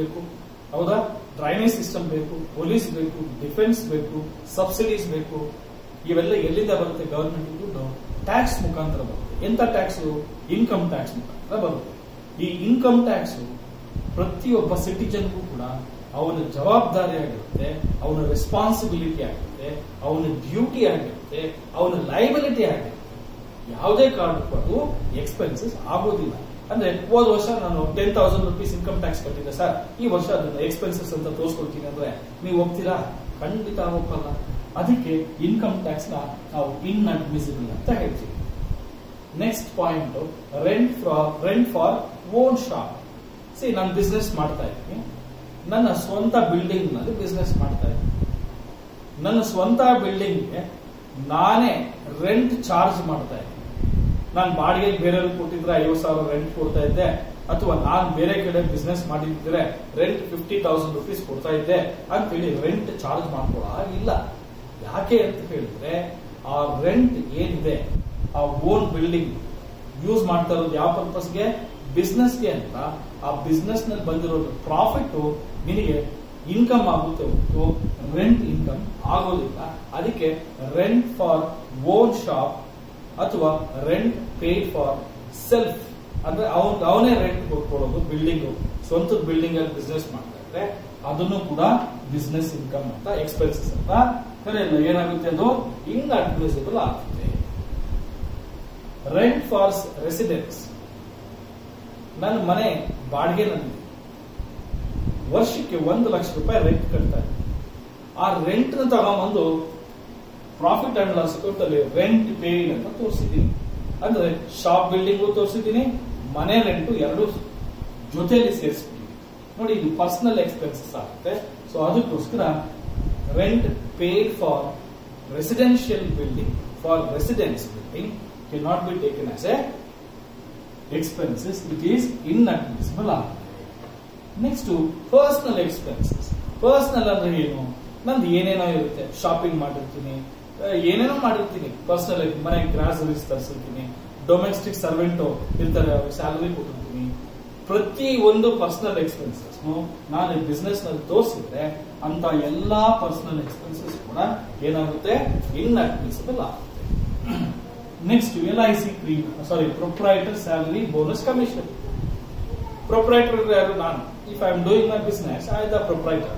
ಬೇಕು. ಹೌದಾ? ಡ್ರೈನೇಜ್ ಸಿಸ್ಟಮ್ ಬೇಕು, ಪೊಲೀಸ್ ಬೇಕು, ಡಿಫೆನ್ಸ್ ಬೇಕು, ಸಬ್ಸಿಡೀಸ್ ಬೇಕು. ಇವೆಲ್ಲ ಎಲ್ಲಿಂದ ಬರುತ್ತೆ? ಗವರ್ಮೆಂಟ್ ದುಡ್ಡು ಟ್ಯಾಕ್ಸ್ ಮುಖಾಂತರ ಬರುತ್ತೆ. ಎಂತ ಟ್ಯಾಕ್ಸ್ ಇನ್ಕಮ್ ಟ್ಯಾಕ್ಸ್ ಮುಖಾಂತರ ಬರುತ್ತೆ. ಈ ಇನ್ಕಮ್ ಟ್ಯಾಕ್ಸ್ ಪ್ರತಿಯೊಬ್ಬ ಸಿಟಿಜನ್ಗೂ ಕೂಡ ಅವನ ಜವಾಬ್ದಾರಿ ಆಗಿರುತ್ತೆ, ಅವನ ರೆಸ್ಪಾನ್ಸಿಬಿಲಿಟಿ ಆಗಿರುತ್ತೆ, ಅವನ ಡ್ಯೂಟಿ ಆಗಿರುತ್ತೆ, ಅವನ ಲೈಬಿಲಿಟಿ ಆಗಿರುತ್ತೆ. ಯಾವುದೇ ಕಾರಣಕ್ಕೂ ಅದು ಎಕ್ಸ್ಪೆನ್ಸಸ್ ಆಗೋದಿಲ್ಲ. ಅಂದ್ರೆ ಹೋದ ವರ್ಷ ನಾನು ten thousand rupees income tax ಕಟ್ಟಿದ್ದೆ sir ಈ ವರ್ಷ ಅದನ್ನ ಎಕ್ಸ್ಪೆನ್ಸಸ್ ಅಂತ ತೋರಿಸ್ಕೊಡ್ತೀನಿ ಅಂದ್ರೆ, ನೀವು ಹೋಗ್ತೀರಾ? ಖಂಡಿತ ಒಪ್ಪಲ್ಲ ಅದಕ್ಕೆ ಇನ್ಕಮ್ ಟ್ಯಾಕ್ಸ್ನ ಇನ್ ಅಡ್ಮಿಸಿಬಲ್ ಅಂತ ಹೇಳ್ತೀವಿ. Next point rent ಫ್ರಾ rent for own shop see ನಾನು ಬಿಸ್ನೆಸ್ ಮಾಡ್ತಾ ಇದ್ದೀನಿ. ನನ್ನ ಸ್ವಂತ ಬಿಲ್ಡಿಂಗ್ನಲ್ಲಿ ಬಿಸ್ನೆಸ್ ಮಾಡ್ತಾ ಇದ್ದೀನಿ. ನನ್ನ ಸ್ವಂತ ಬಿಲ್ಡಿಂಗ್ಗೆ ನಾನೇ ರೆಂಟ್ ಚಾರ್ಜ್ ಮಾಡ್ತಾ ಇದ್ದೀನಿ. ನಾನು ಬಾಡಿಗೆ ಬೇರೆಯವ್ರಿಗೆ ಕೊಟ್ಟಿದ್ರೆ ಐವತ್ತು ಸಾವಿರ ರೆಂಟ್ ಕೊಡ್ತಾ ಇದ್ದೆ, ಅಥವಾ ನಾನು ಬೇರೆ ಕಡೆ ಬಿಸ್ನೆಸ್ ಮಾಡಿದ್ರೆ ರೆಂಟ್ ಫಿಫ್ಟಿ ತೌಸಂಡ್ ರುಪೀಸ್ ಕೊಡ್ತಾ ಇದ್ದೆ, ಅಂತೇಳಿ ರೆಂಟ್ ಚಾರ್ಜ್ ಮಾಡ್ಕೊಳಾಗಿಲ್ಲ ಯಾಕೆ ಅಂತ ಹೇಳಿದ್ರೆ, ಆ ರೆಂಟ್ ಏನಿದೆ, ಆ ಓನ್ ಬಿಲ್ಡಿಂಗ್ ಯೂಸ್ ಮಾಡ್ತಾ ಇರೋದು ಯಾವ ಪರ್ಪಸ್ಗೆ ಬಿಸ್ನೆಸ್ಗೆ ಅಂತ. ಆ ಬಿಸ್ನೆಸ್ನಲ್ಲಿ ಬಂದಿರೋ ಪ್ರಾಫಿಟ್ ನಿನಗೆ ಇನ್ಕಮ್ ಆಗುತ್ತೆ ಹೊರತು ರೆಂಟ್ ಇನ್ಕಮ್ ಆಗೋದಿಲ್ಲ. ಅದಕ್ಕೆ ರೆಂಟ್ ಫಾರ್ ಓನ್ ಶಾಪ್ ಅಥವಾ ರೆಂಟ್ ಪೇ ಫಾರ್ ಸೆಲ್ಫ್ ಅಂದ್ರೆ ಅವನ್, ಅವನೇ ರೆಂಟ್ ಕೊಡೋದು ಬಿಲ್ಡಿಂಗ್ ಸ್ವಂತ ಬಿಲ್ಡಿಂಗ್ ಅಲ್ಲಿ ಬಿಸ್ನೆಸ್ ಮಾಡ್ತಾ ಇದ್ರೆ, ಅದನ್ನು ಕೂಡ ಬಿಸ್ನೆಸ್ ಇನ್ಕಮ್ ಅಂತ ಎಕ್ಸ್ಪೆನ್ಸಸ್ ಅಂತ ಕರೆಯಲ್ಲ ಏನಾಗುತ್ತೆ ಅದು ಇಂಗ್ ಅಡ್ಮಿಸಿಬಲ್ ಆಗುತ್ತೆ ರೆಂಟ್ ಫಾರ್ ರೆಸಿಡೆನ್ಸ್ ನನ್ನ ಮನೆ ಬಾಡಿಗೆ ನನಗೆ ವರ್ಷಕ್ಕೆ ಒಂದು ಲಕ್ಷ ರೂಪಾಯಿ ರೆಂಟ್ ಕಟ್ತಾರೆ ಆ ರೆಂಟ್ನ ತಗೊಂಬಂದು ಪ್ರಾಫಿಟ್ ಅಂಡ್ ಲಾಸ್ ಅಕೌಂಟ್ ಅಲ್ಲಿ ರೆಂಟ್ ಪೇಯ್ಡ್ ಅಂತ ತೋರಿಸಿದ್ದೀನಿ ಅಂದ್ರೆ ಶಾಪ್ ಬಿಲ್ಡಿಂಗು ತೋರಿಸಿದ್ದೀನಿ ಮನೆ ರೆಂಟು ಎರಡು ಜೊತೆಯಲ್ಲಿ ಸೇರಿಸ್ಬಿಟ್ಟಿದ್ದೀನಿ ನೋಡಿ ಇದು ಪರ್ಸನಲ್ ಎಕ್ಸ್ಪೆನ್ಸಸ್ ಆಗುತ್ತೆ ಸೊ ಅದಕ್ಕೋಸ್ಕರ paid for residential building for residence building can not be taken as a expenses it is inadmissible ಆಗುತ್ತೆ ನೆಕ್ಸ್ಟ್ ಪರ್ಸನಲ್ ಎಕ್ಸ್ಪೆನ್ಸಸ್ ಪರ್ಸ್ನಲ್ ಅಂದ್ರೆ ಏನು? ನಂದು ಏನೇನೋ ಇರುತ್ತೆ. ಶಾಪಿಂಗ್ ಮಾಡಿರ್ತೀನಿ. ಏನೇನೋ ಮಾಡಿರ್ತೀನಿ. ಪರ್ಸನಲ್ ಮನೆ ಗ್ರಾಸರೀಸ್ ತರಿಸಿರ್ತೀನಿ. ಡೊಮೆಸ್ಟಿಕ್ ಸರ್ವೆಂಟ್ ಇರ್ತಾರೆ, ಅವ್ರಿಗೆ ಸ್ಯಾಲರಿ ಕೊಟ್ಟಿರ್ತೀನಿ. ಪ್ರತಿ ಒಂದು ಪರ್ಸನಲ್ ಎಕ್ಸ್ಪೆನ್ಸಸ್ ನಾನು ಬಿಸ್ನೆಸ್ನಲ್ಲಿ ತೋರಿಸಿದ್ರೆ ಅಂತ ಎಲ್ಲಾ ಪರ್ಸನಲ್ ಎಕ್ಸ್ಪೆನ್ಸಸ್ ಕೂಡ ಏನಾಗುತ್ತೆ? ಇನ್ಅಡ್ಮಿಸಿಬಲ್ ಆಗುತ್ತೆ. Next L I C cream sorry proprietor salary bonus commission proprietor ಯಾರು? ನಾನು. If I am doing my business I the proprietor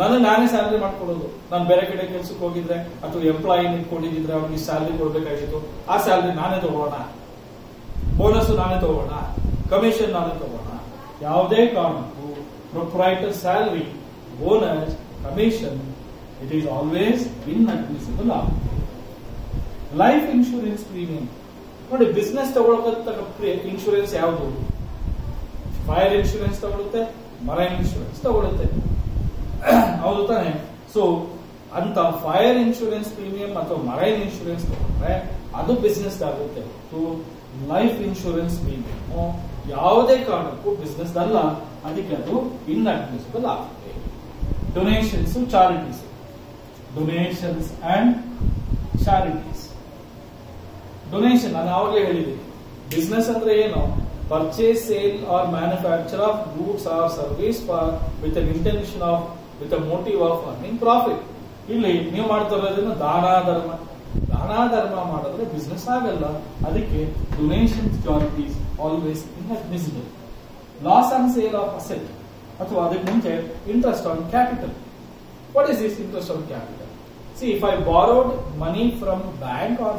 ನಾನು ನಾನೇ ಸ್ಯಾಲರಿ ಮಾಡ್ಕೊಳ್ಳೋದು. ನಾನು ಬೇರೆ ಕಡೆ ಕೆಲಸಕ್ಕೆ ಹೋಗಿದ್ರೆ ಅಥವಾ ಎಂಪ್ಲಾಯಿ ಇಟ್ಕೊಂಡಿದ್ರೆ ಅವ್ರಿಗೆ ಸ್ಯಾಲರಿ ಕೊಡ್ಬೇಕಾಗಿತ್ತು, ಆ ಸ್ಯಾಲರಿ ನಾನೇ ತಗೋಣ ಬೋನಸ್ ನಾನೇ ತಗೋಣ ಕಮಿಷನ್ ನಾನೇ ತಗೋಣ ಯಾವುದೇ ಕಾರಣಕ್ಕೂ proprietor salary bonus commission it is always inadmissible ಆಗುತ್ತೆ ಲೈಫ್ ಇನ್ಶೂರೆನ್ಸ್ ಪ್ರೀಮಿಯಂ ನೋಡಿ ಬಿಸ್ನೆಸ್ ತಗೊಳಕ ಇನ್ಶೂರೆನ್ಸ್ ಯಾವುದು? ಫೈರ್ ಇನ್ಶೂರೆನ್ಸ್ ತಗೊಳುತ್ತೆ ಮರೈನ್ ಇನ್ಶೂರೆನ್ಸ್ ತಗೊಳುತ್ತೆ. ಹೌದು ತಾನೆ? ಸೊ ಅಂತ ಫೈರ್ ಇನ್ಶೂರೆನ್ಸ್ ಪ್ರೀಮಿಯಂ ಅಥವಾ ಮರೈನ್ ಇನ್ಶೂರೆನ್ಸ್ ತಗೊಂಡ್ರೆ ಅದು ಬಿಸ್ನೆಸ್ ಆಗುತ್ತೆ. ಲೈಫ್ ಇನ್ಶೂರೆನ್ಸ್ ಪ್ರೀಮಿಯಂ ಯಾವುದೇ ಕಾರಣಕ್ಕೂ ಬಿಸ್ನೆಸ್ ಅಲ್ಲ. ಅದಕ್ಕೆ ಅದು ಇನ್ಅಡ್ಮಿಸಿಬಲ್ ಆಗುತ್ತೆ. Donations charities donations and charities donation ನಾನು ಆವಾಗಲೇ ಹೇಳಿದ್ದೀನಿ. ಬಿಸ್ನೆಸ್ ಅಂದ್ರೆ ಏನು? Purchase sale or manufacture of goods or service for with an intention of with a motive of earning profit ಇಲ್ಲಿ ನೀವು ಮಾಡ್ತಾ ಇರೋದನ್ನ ದಾನ, ಧರ್ಮ. ದಾನ, ಧರ್ಮ ಮಾಡಿದ್ರೆ ಬಿಸ್ನೆಸ್ ಆಗಲ್ಲ. ಅದಕ್ಕೆ donation charities always inadmissible loss on sale of asset ಅಥವಾ ಅದಕ್ಕೆ ಮುಂಚೆ interest on capital what is this interest on capital see if I borrowed money from bank or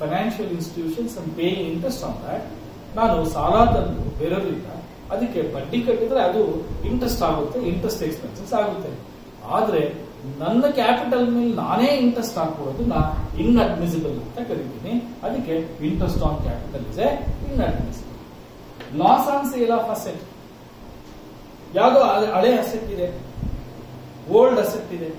financial institutions and paying interest on that, ನಾನು ಸಾಲ ತಂದು ಬೇರೆಯವರಿಂದ ಅದಕ್ಕೆ ಬಡ್ಡಿ ಕಟ್ಟಿದ್ರೆ ಅದು ಇಂಟ್ರೆಸ್ಟ್ ಆಗುತ್ತೆ ಇಂಟ್ರೆಸ್ಟ್ ಎಕ್ಸ್ಪೆನ್ಸಸ್ ಆಗುತ್ತೆ. ಆದ್ರೆ ನನ್ನ ಕ್ಯಾಪಿಟಲ್ ಮೇಲೆ ನಾನೇ ಇಂಟ್ರೆಸ್ಟ್ ಹಾಕೊಡೋದು ನಾ ಇನ್ಅಡ್ಮಿಸಿಬಲ್ ಅಂತ ಕರಿತೀನಿ. ಅದಕ್ಕೆ interest on capital is a inadmissible loss on sale of asset ಯಾವುದೋ ಹಳೆ- ಅಸೆಟ್ ಇದೆ, ಓಲ್ಡ್ ಅಸೆಟ್ ಇದೆ,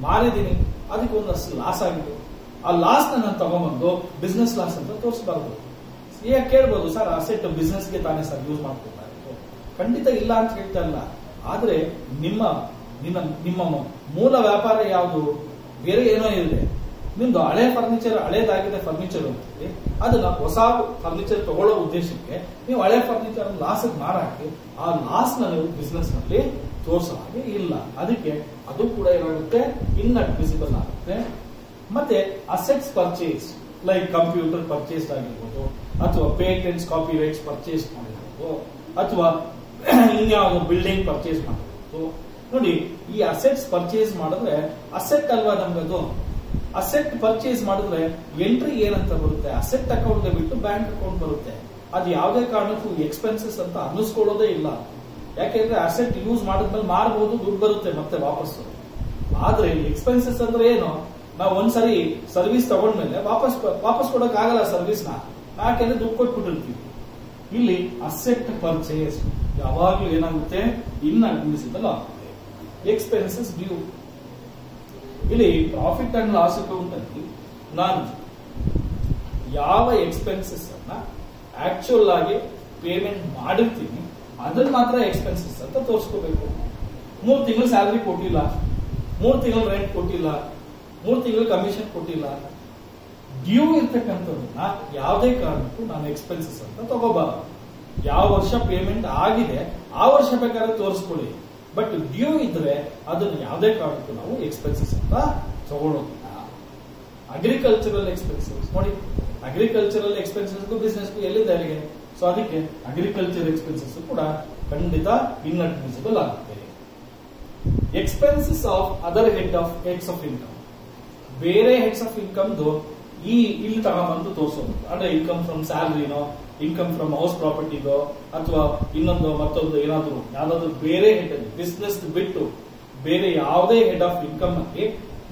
ಮಾರಿದ್ದೀನಿ ಅದಕ್ಕೆ ಒಂದಷ್ಟು ಲಾಸ್ ಆಗಿದೆ. ಆ ಲಾಸ್ ನಾನು ತಗೊಂಬಂದು ಬಿಸ್ನೆಸ್ ಲಾಸ್ ಅಂತ ತೋರಿಸಬಾರ್ದು. ಈಗ ಕೇಳ್ಬೋದು, ಸರ್, ಅಸೆಟ್ ಬಿಸ್ನೆಸ್ಗೆ ತಾನೇ ಸರ್ ಯೂಸ್ ಮಾಡ್ಕೊತಾ ಇರೋದು ಖಂಡಿತ ಇಲ್ಲ ಅಂತ ಹೇಳ್ತಾ ಇಲ್ಲ. ಆದ್ರೆ ನಿಮ್ಮ ನಿಮ್ಮ ನಿಮ್ಮ ಮೂಲ ವ್ಯಾಪಾರ ಯಾವುದು? ಬೇರೆ ಏನೋ ಇರಲಿ ನಿಮ್ದು ಹಳೆ ಫರ್ನಿಚರ್ ಹಳೇದಾಗಿದೆ ಫರ್ನಿಚರ್ ಅಂತೀವಿ ಅದನ್ನ ಹೊಸ ಫರ್ನಿಚರ್ ತಗೊಳ್ಳೋ ಉದ್ದೇಶಕ್ಕೆ ನೀವು ಹಳೆ ಫರ್ನಿಚರ್ ಲಾಸ್ ಮಾರಾಕಿ ಆ ಲಾಸ್ನ ನೀವು ಬಿಸ್ನೆಸ್ನಲ್ಲಿ ತೋರಿಸೋ ಹಾಗೆ ಇಲ್ಲ. ಅದಕ್ಕೆ ಅದು ಕೂಡ ಏನಾಗುತ್ತೆ? ಇನ್ಅಡ್ಮಿಸಿಬಲ್ ಆಗುತ್ತೆ. ಮತ್ತೆ assets purchase like computer purchase ಆಗಿರ್ಬೋದು, ಅಥವಾ ಪೇಟೆಂಟ್ಸ್ ಕಾಪಿ ರೈಟ್ಸ್ ಪರ್ಚೇಸ್ ಮಾಡಿರ್ಬೋದು ಅಥವಾ [coughs] ಇನ್ಯಾವುದೋ ಬಿಲ್ಡಿಂಗ್ ಪರ್ಚೇಸ್ ಮಾಡಿರ್ಬೋದು. ನೋಡಿ, ಈ ಅಸೆಟ್ಸ್ ಪರ್ಚೇಸ್ ಮಾಡಿದ್ರೆ ಅಸೆಟ್ ಅಲ್ವಾ ನಮ್ಗದು? ಅಸೆಟ್ ಪರ್ಚೇಸ್ ಮಾಡಿದ್ರೆ ಎಂಟ್ರಿ ಏನಂತ ಬರುತ್ತೆ? ಅಸೆಟ್ ಅಕೌಂಟ್ ಬಿಟ್ಟು ಬ್ಯಾಂಕ್ ಅಕೌಂಟ್ ಬರುತ್ತೆ. ಅದು ಯಾವುದೇ ಕಾರಣಕ್ಕೂ ಎಕ್ಸ್ಪೆನ್ಸಸ್ ಅಂತ ಅನ್ನಿಸ್ಕೊಳ್ಳೋದೇ ಇಲ್ಲ. ಯಾಕೆಂದ್ರೆ ಅಸೆಟ್ ಯೂಸ್ ಮಾಡಿದ್ಮೇಲೆ ಮಾರ್ಬೋದು, ದುಡ್ಡು ಬರುತ್ತೆ ಮತ್ತೆ ವಾಪಸ್ಸು. ಆದ್ರೆ ಎಕ್ಸ್ಪೆನ್ಸಸ್ ಅಂದ್ರೆ ಏನು? ನಾವು ಒಂದ್ಸರಿ ಸರ್ವಿಸ್ ತಗೊಂಡ್ಮೇಲೆ ವಾಪಸ್ ವಾಪಸ್ ಕೊಡಕ್ ಆಗಲ್ಲ ಸರ್ವಿಸ್ನ. ಯಾಕೆಂದ್ರೆ ದುಡ್ಡು ಕೊಟ್ಬಿಟ್ಟಿರ್ತೀವಿ. ಇಲ್ಲಿ ಅಸೆಟ್ ಪರ್ಚೇಸ್ ಯಾವಾಗ್ಲೂ ಏನಾಗುತ್ತೆ? ಇನ್ ಎಕ್ಸ್ಪೆನ್ಸಸ್ ಡ್ಯೂ ಇಲ್ಲಿ ಪ್ರಾಫಿಟ್ ಅಂಡ್ ಲಾಸ್ ಅಕೌಂಟ್ ಅಲ್ಲಿ ನಾನು ಯಾವ ಎಕ್ಸ್ಪೆನ್ಸಸ್ ಅನ್ನ ಆಕ್ಚುಯಲ್ ಆಗಿ ಪೇಮೆಂಟ್ ಮಾಡಿರ್ತೀನಿ ಅದನ್ನ ಮಾತ್ರ ಎಕ್ಸ್ಪೆನ್ಸಸ್ ಅಂತ ತೋರಿಸ್ಕೋಬೇಕು. ಮೂರ್ ತಿಂಗಳು ಸ್ಯಾಲರಿ ಕೊಟ್ಟಿಲ್ಲ, ಮೂರ್ ತಿಂಗಳು ರೆಂಟ್ ಕೊಟ್ಟಿಲ್ಲ, ಮೂರ್ ತಿಂಗಳು ಕಮಿಷನ್ ಕೊಟ್ಟಿಲ್ಲ. ಡ್ಯೂ ಇರ್ತಕ್ಕಂಥದನ್ನ ಯಾವುದೇ ಕಾರಣಕ್ಕೂ ನಾನು ಎಕ್ಸ್ಪೆನ್ಸಸ್ ಅಂತ ತಗೋಬಾರ ಯಾವ ವರ್ಷ ಪೇಮೆಂಟ್ ಆಗಿದೆ, ಆ ವರ್ಷ ಬೇಕಾದ್ರೆ ತೋರಿಸ್ಕೊಳ್ಳಿ. ಬಟ್ ಡ್ಯೂ ಇದ್ರೆ ಅದನ್ನ ಯಾವುದೇ ಕಾರಣಕ್ಕೂ ನಾವು ಎಕ್ಸ್ಪೆನ್ಸಸ್ ಅಂತ ತಗೊಳ್ಳೋದಿಲ್ಲ ಅಗ್ರಿಕಲ್ಚರಲ್ ಎಕ್ಸ್ಪೆನ್ಸಸ್ ನೋಡಿ ಅಗ್ರಿಕಲ್ಚರಲ್ ಎಕ್ಸ್ಪೆನ್ಸಸ್ಗೂ ಬಿಸ್ನೆಸ್ಗೂ ಎಲ್ಲಿದೆ ಅಲ್ಲಿಗೆ? ಸೊ ಅದಕ್ಕೆ ಅಗ್ರಿಕಲ್ಚರ್ ಎಕ್ಸ್ಪೆನ್ಸಸ್ ಕೂಡ ಖಂಡಿತ ಇನ್ಅಡ್ಮಿಸಿಬಲ್ ಆಗುತ್ತೆ. Expenses of other head of heads of income ಬೇರೆ ಹೆಡ್ಸ್ ಆಫ್ ಇನ್ಕಮ್ದು ಈ ಇಲ್ಲಿ ತಗೊಂಡ್ಬಂದು ತೋರಿಸೋದು. ಅಂದ್ರೆ ಇನ್ಕಮ್ ಫ್ರಮ್ ಸ್ಯಾಲ್ರಿನೋ ಇನ್ಕಮ್ ಫ್ರಮ್ ಹೌಸ್ ಪ್ರಾಪರ್ಟಿಗೋ ಅಥವಾ ಇನ್ನೊಂದು ಮತ್ತೊಂದು ಏನಾದರೂ, ಯಾವ್ದಾದ್ರು ಬೇರೆ ಹೆಡ್ ಬಿಸ್ನೆಸ್ ಬಿಟ್ಟು ಬೇರೆ ಯಾವುದೇ ಹೆಡ್ ಆಫ್ ಇನ್ಕಮ್ ಅಲ್ಲಿ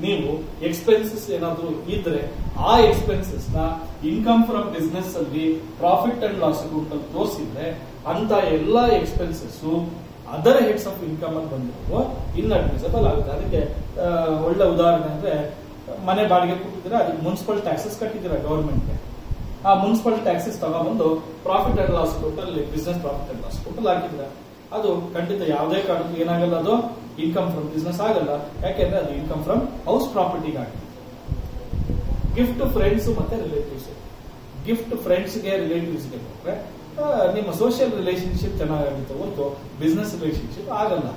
ನೀವು ಎಕ್ಸ್ಪೆನ್ಸಸ್ ಏನಾದರೂ ಇದ್ರೆ, ಆ ಎಕ್ಸ್ಪೆನ್ಸಸ್ನ ಇನ್ಕಮ್ ಫ್ರಮ್ ಬಿಸ್ನೆಸ್ ಅಲ್ಲಿ ಪ್ರಾಫಿಟ್ ಅಂಡ್ ಲಾಸ್ ಅಕೌಂಟ್ ಅಲ್ಲಿ ತೋರಿಸಿದ್ರೆ, ಅಂತ ಎಲ್ಲಾ expenses other heads of income ಅಲ್ಲಿ ಬಂದಿರುವ ಇನ್ಅಡ್ಮಿಸಬಲ್ ಆಗುತ್ತೆ. ಅದಕ್ಕೆ ಒಳ್ಳೆ ಉದಾಹರಣೆ ಅಂದ್ರೆ, ಮನೆ ಬಾಡಿಗೆ ಕೊಟ್ಟಿದ್ರೆ, ಅದಕ್ಕೆ ಮುನ್ಸಿಪಲ್ ಟ್ಯಾಕ್ಸಸ್ ಕಟ್ಟಿದ್ದೀರಾ ಗವರ್ಮೆಂಟ್ಗೆ ಆ ಮುನ್ಸಿಪಲ್ ಟ್ಯಾಕ್ಸಸ್ ತಗೊಂಡ್ಬಂದು ಪ್ರಾಫಿಟ್ ಅಂಡ್ ಲಾಸ್ ಅಲ್ಲಿ ಬಿಸ್ನೆಸ್ ಪ್ರಾಫಿಟ್ ಅಂಡ್ ಲಾಸ್ ಅಲ್ಲಿ ಹಾಕಿದ್ರೆ ಅದು ಖಂಡಿತ ಯಾವುದೇ ಕಾರಣಕ್ಕೂ ಏನಾಗಲ್ಲ, ಅದು ಇನ್ಕಮ್ ಫ್ರಮ್ ಬಿಸ್ನೆಸ್ ಆಗಲ್ಲ. ಯಾಕೆಂದ್ರೆ ಅದು ಇನ್ಕಮ್ ಫ್ರಮ್ ಹೌಸ್ ಪ್ರಾಪರ್ಟಿಗೆ ಆಗಿದೆ ಗಿಫ್ಟ್ ಫ್ರೆಂಡ್ಸ್ ಮತ್ತೆ ರಿಲೇಟಿವ್ಸ್ ಗಿಫ್ಟ್ ಫ್ರೆಂಡ್ಸ್ಗೆ ರಿಲೇಟಿವ್ಸ್ಗೆ ಕೊಟ್ರೆ ನಿಮ್ಮ ಸೋಷಿಯಲ್ ರಿಲೇಶನ್ಶಿಪ್ ಚೆನ್ನಾಗಾಗುತ್ತೆ ಹೊರತು ಬಿಸ್ನೆಸ್ ರಿಲೇಶನ್ಶಿಪ್ ಆಗಲ್ಲ.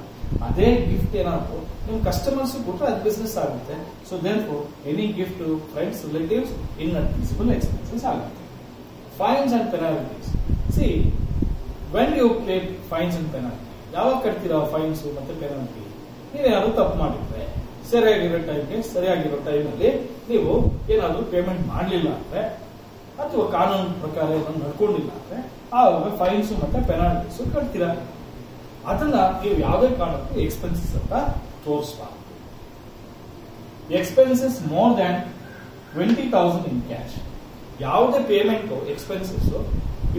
ಅದೇ ಗಿಫ್ಟ್ ಏನಾದ್ರು ನಿಮ್ ಕಸ್ಟಮರ್ಸ್ ಕೊಟ್ಟರೆ ಅದು ಬಿಸ್ನೆಸ್ ಆಗುತ್ತೆ. So for any gift friends relatives inadmissible expenses ಆಗುತ್ತೆ. Fines and penalties see when you play fines and penalty ಯಾವಾಗ ಕಟ್ತೀರಾ ಫೈನ್ಸ್ ಮತ್ತೆ ಪೆನಾಲ್ಟಿ ನೀವೇನಾದ್ರೂ ತಪ್ಪು ಮಾಡಿದ್ರೆ, ಸರಿಯಾಗಿರೋ ಟೈಮ್ಗೆ ಸರಿಯಾಗಿರೋ ಟೈಮಲ್ಲಿ ನೀವು ಏನಾದರೂ ಪೇಮೆಂಟ್ ಮಾಡಲಿಲ್ಲ ಅಂದ್ರೆ, ಅಥವಾ ಕಾನೂನು ಪ್ರಕಾರ ಏನಾದ್ರು ನಡ್ಕೊಂಡಿಲ್ಲ ಅಂದ್ರೆ ಆವಾಗ ಫೈನ್ಸ್ ಮತ್ತೆ ಪೆನಾಲ್ಟೀಸ್ ಕಟ್ತೀರಾ? ಅದನ್ನ ನೀವು ಯಾವುದೇ ಕಾರಣಕ್ಕೂ ಎಕ್ಸ್ಪೆನ್ಸಸ್ ಅಂತ ತೋರಿಸಬಾರ್ದು. Expenses more than twenty thousand in cash ಯಾವುದೇ ಪೇಮೆಂಟ್ ಎಕ್ಸ್ಪೆನ್ಸಸ್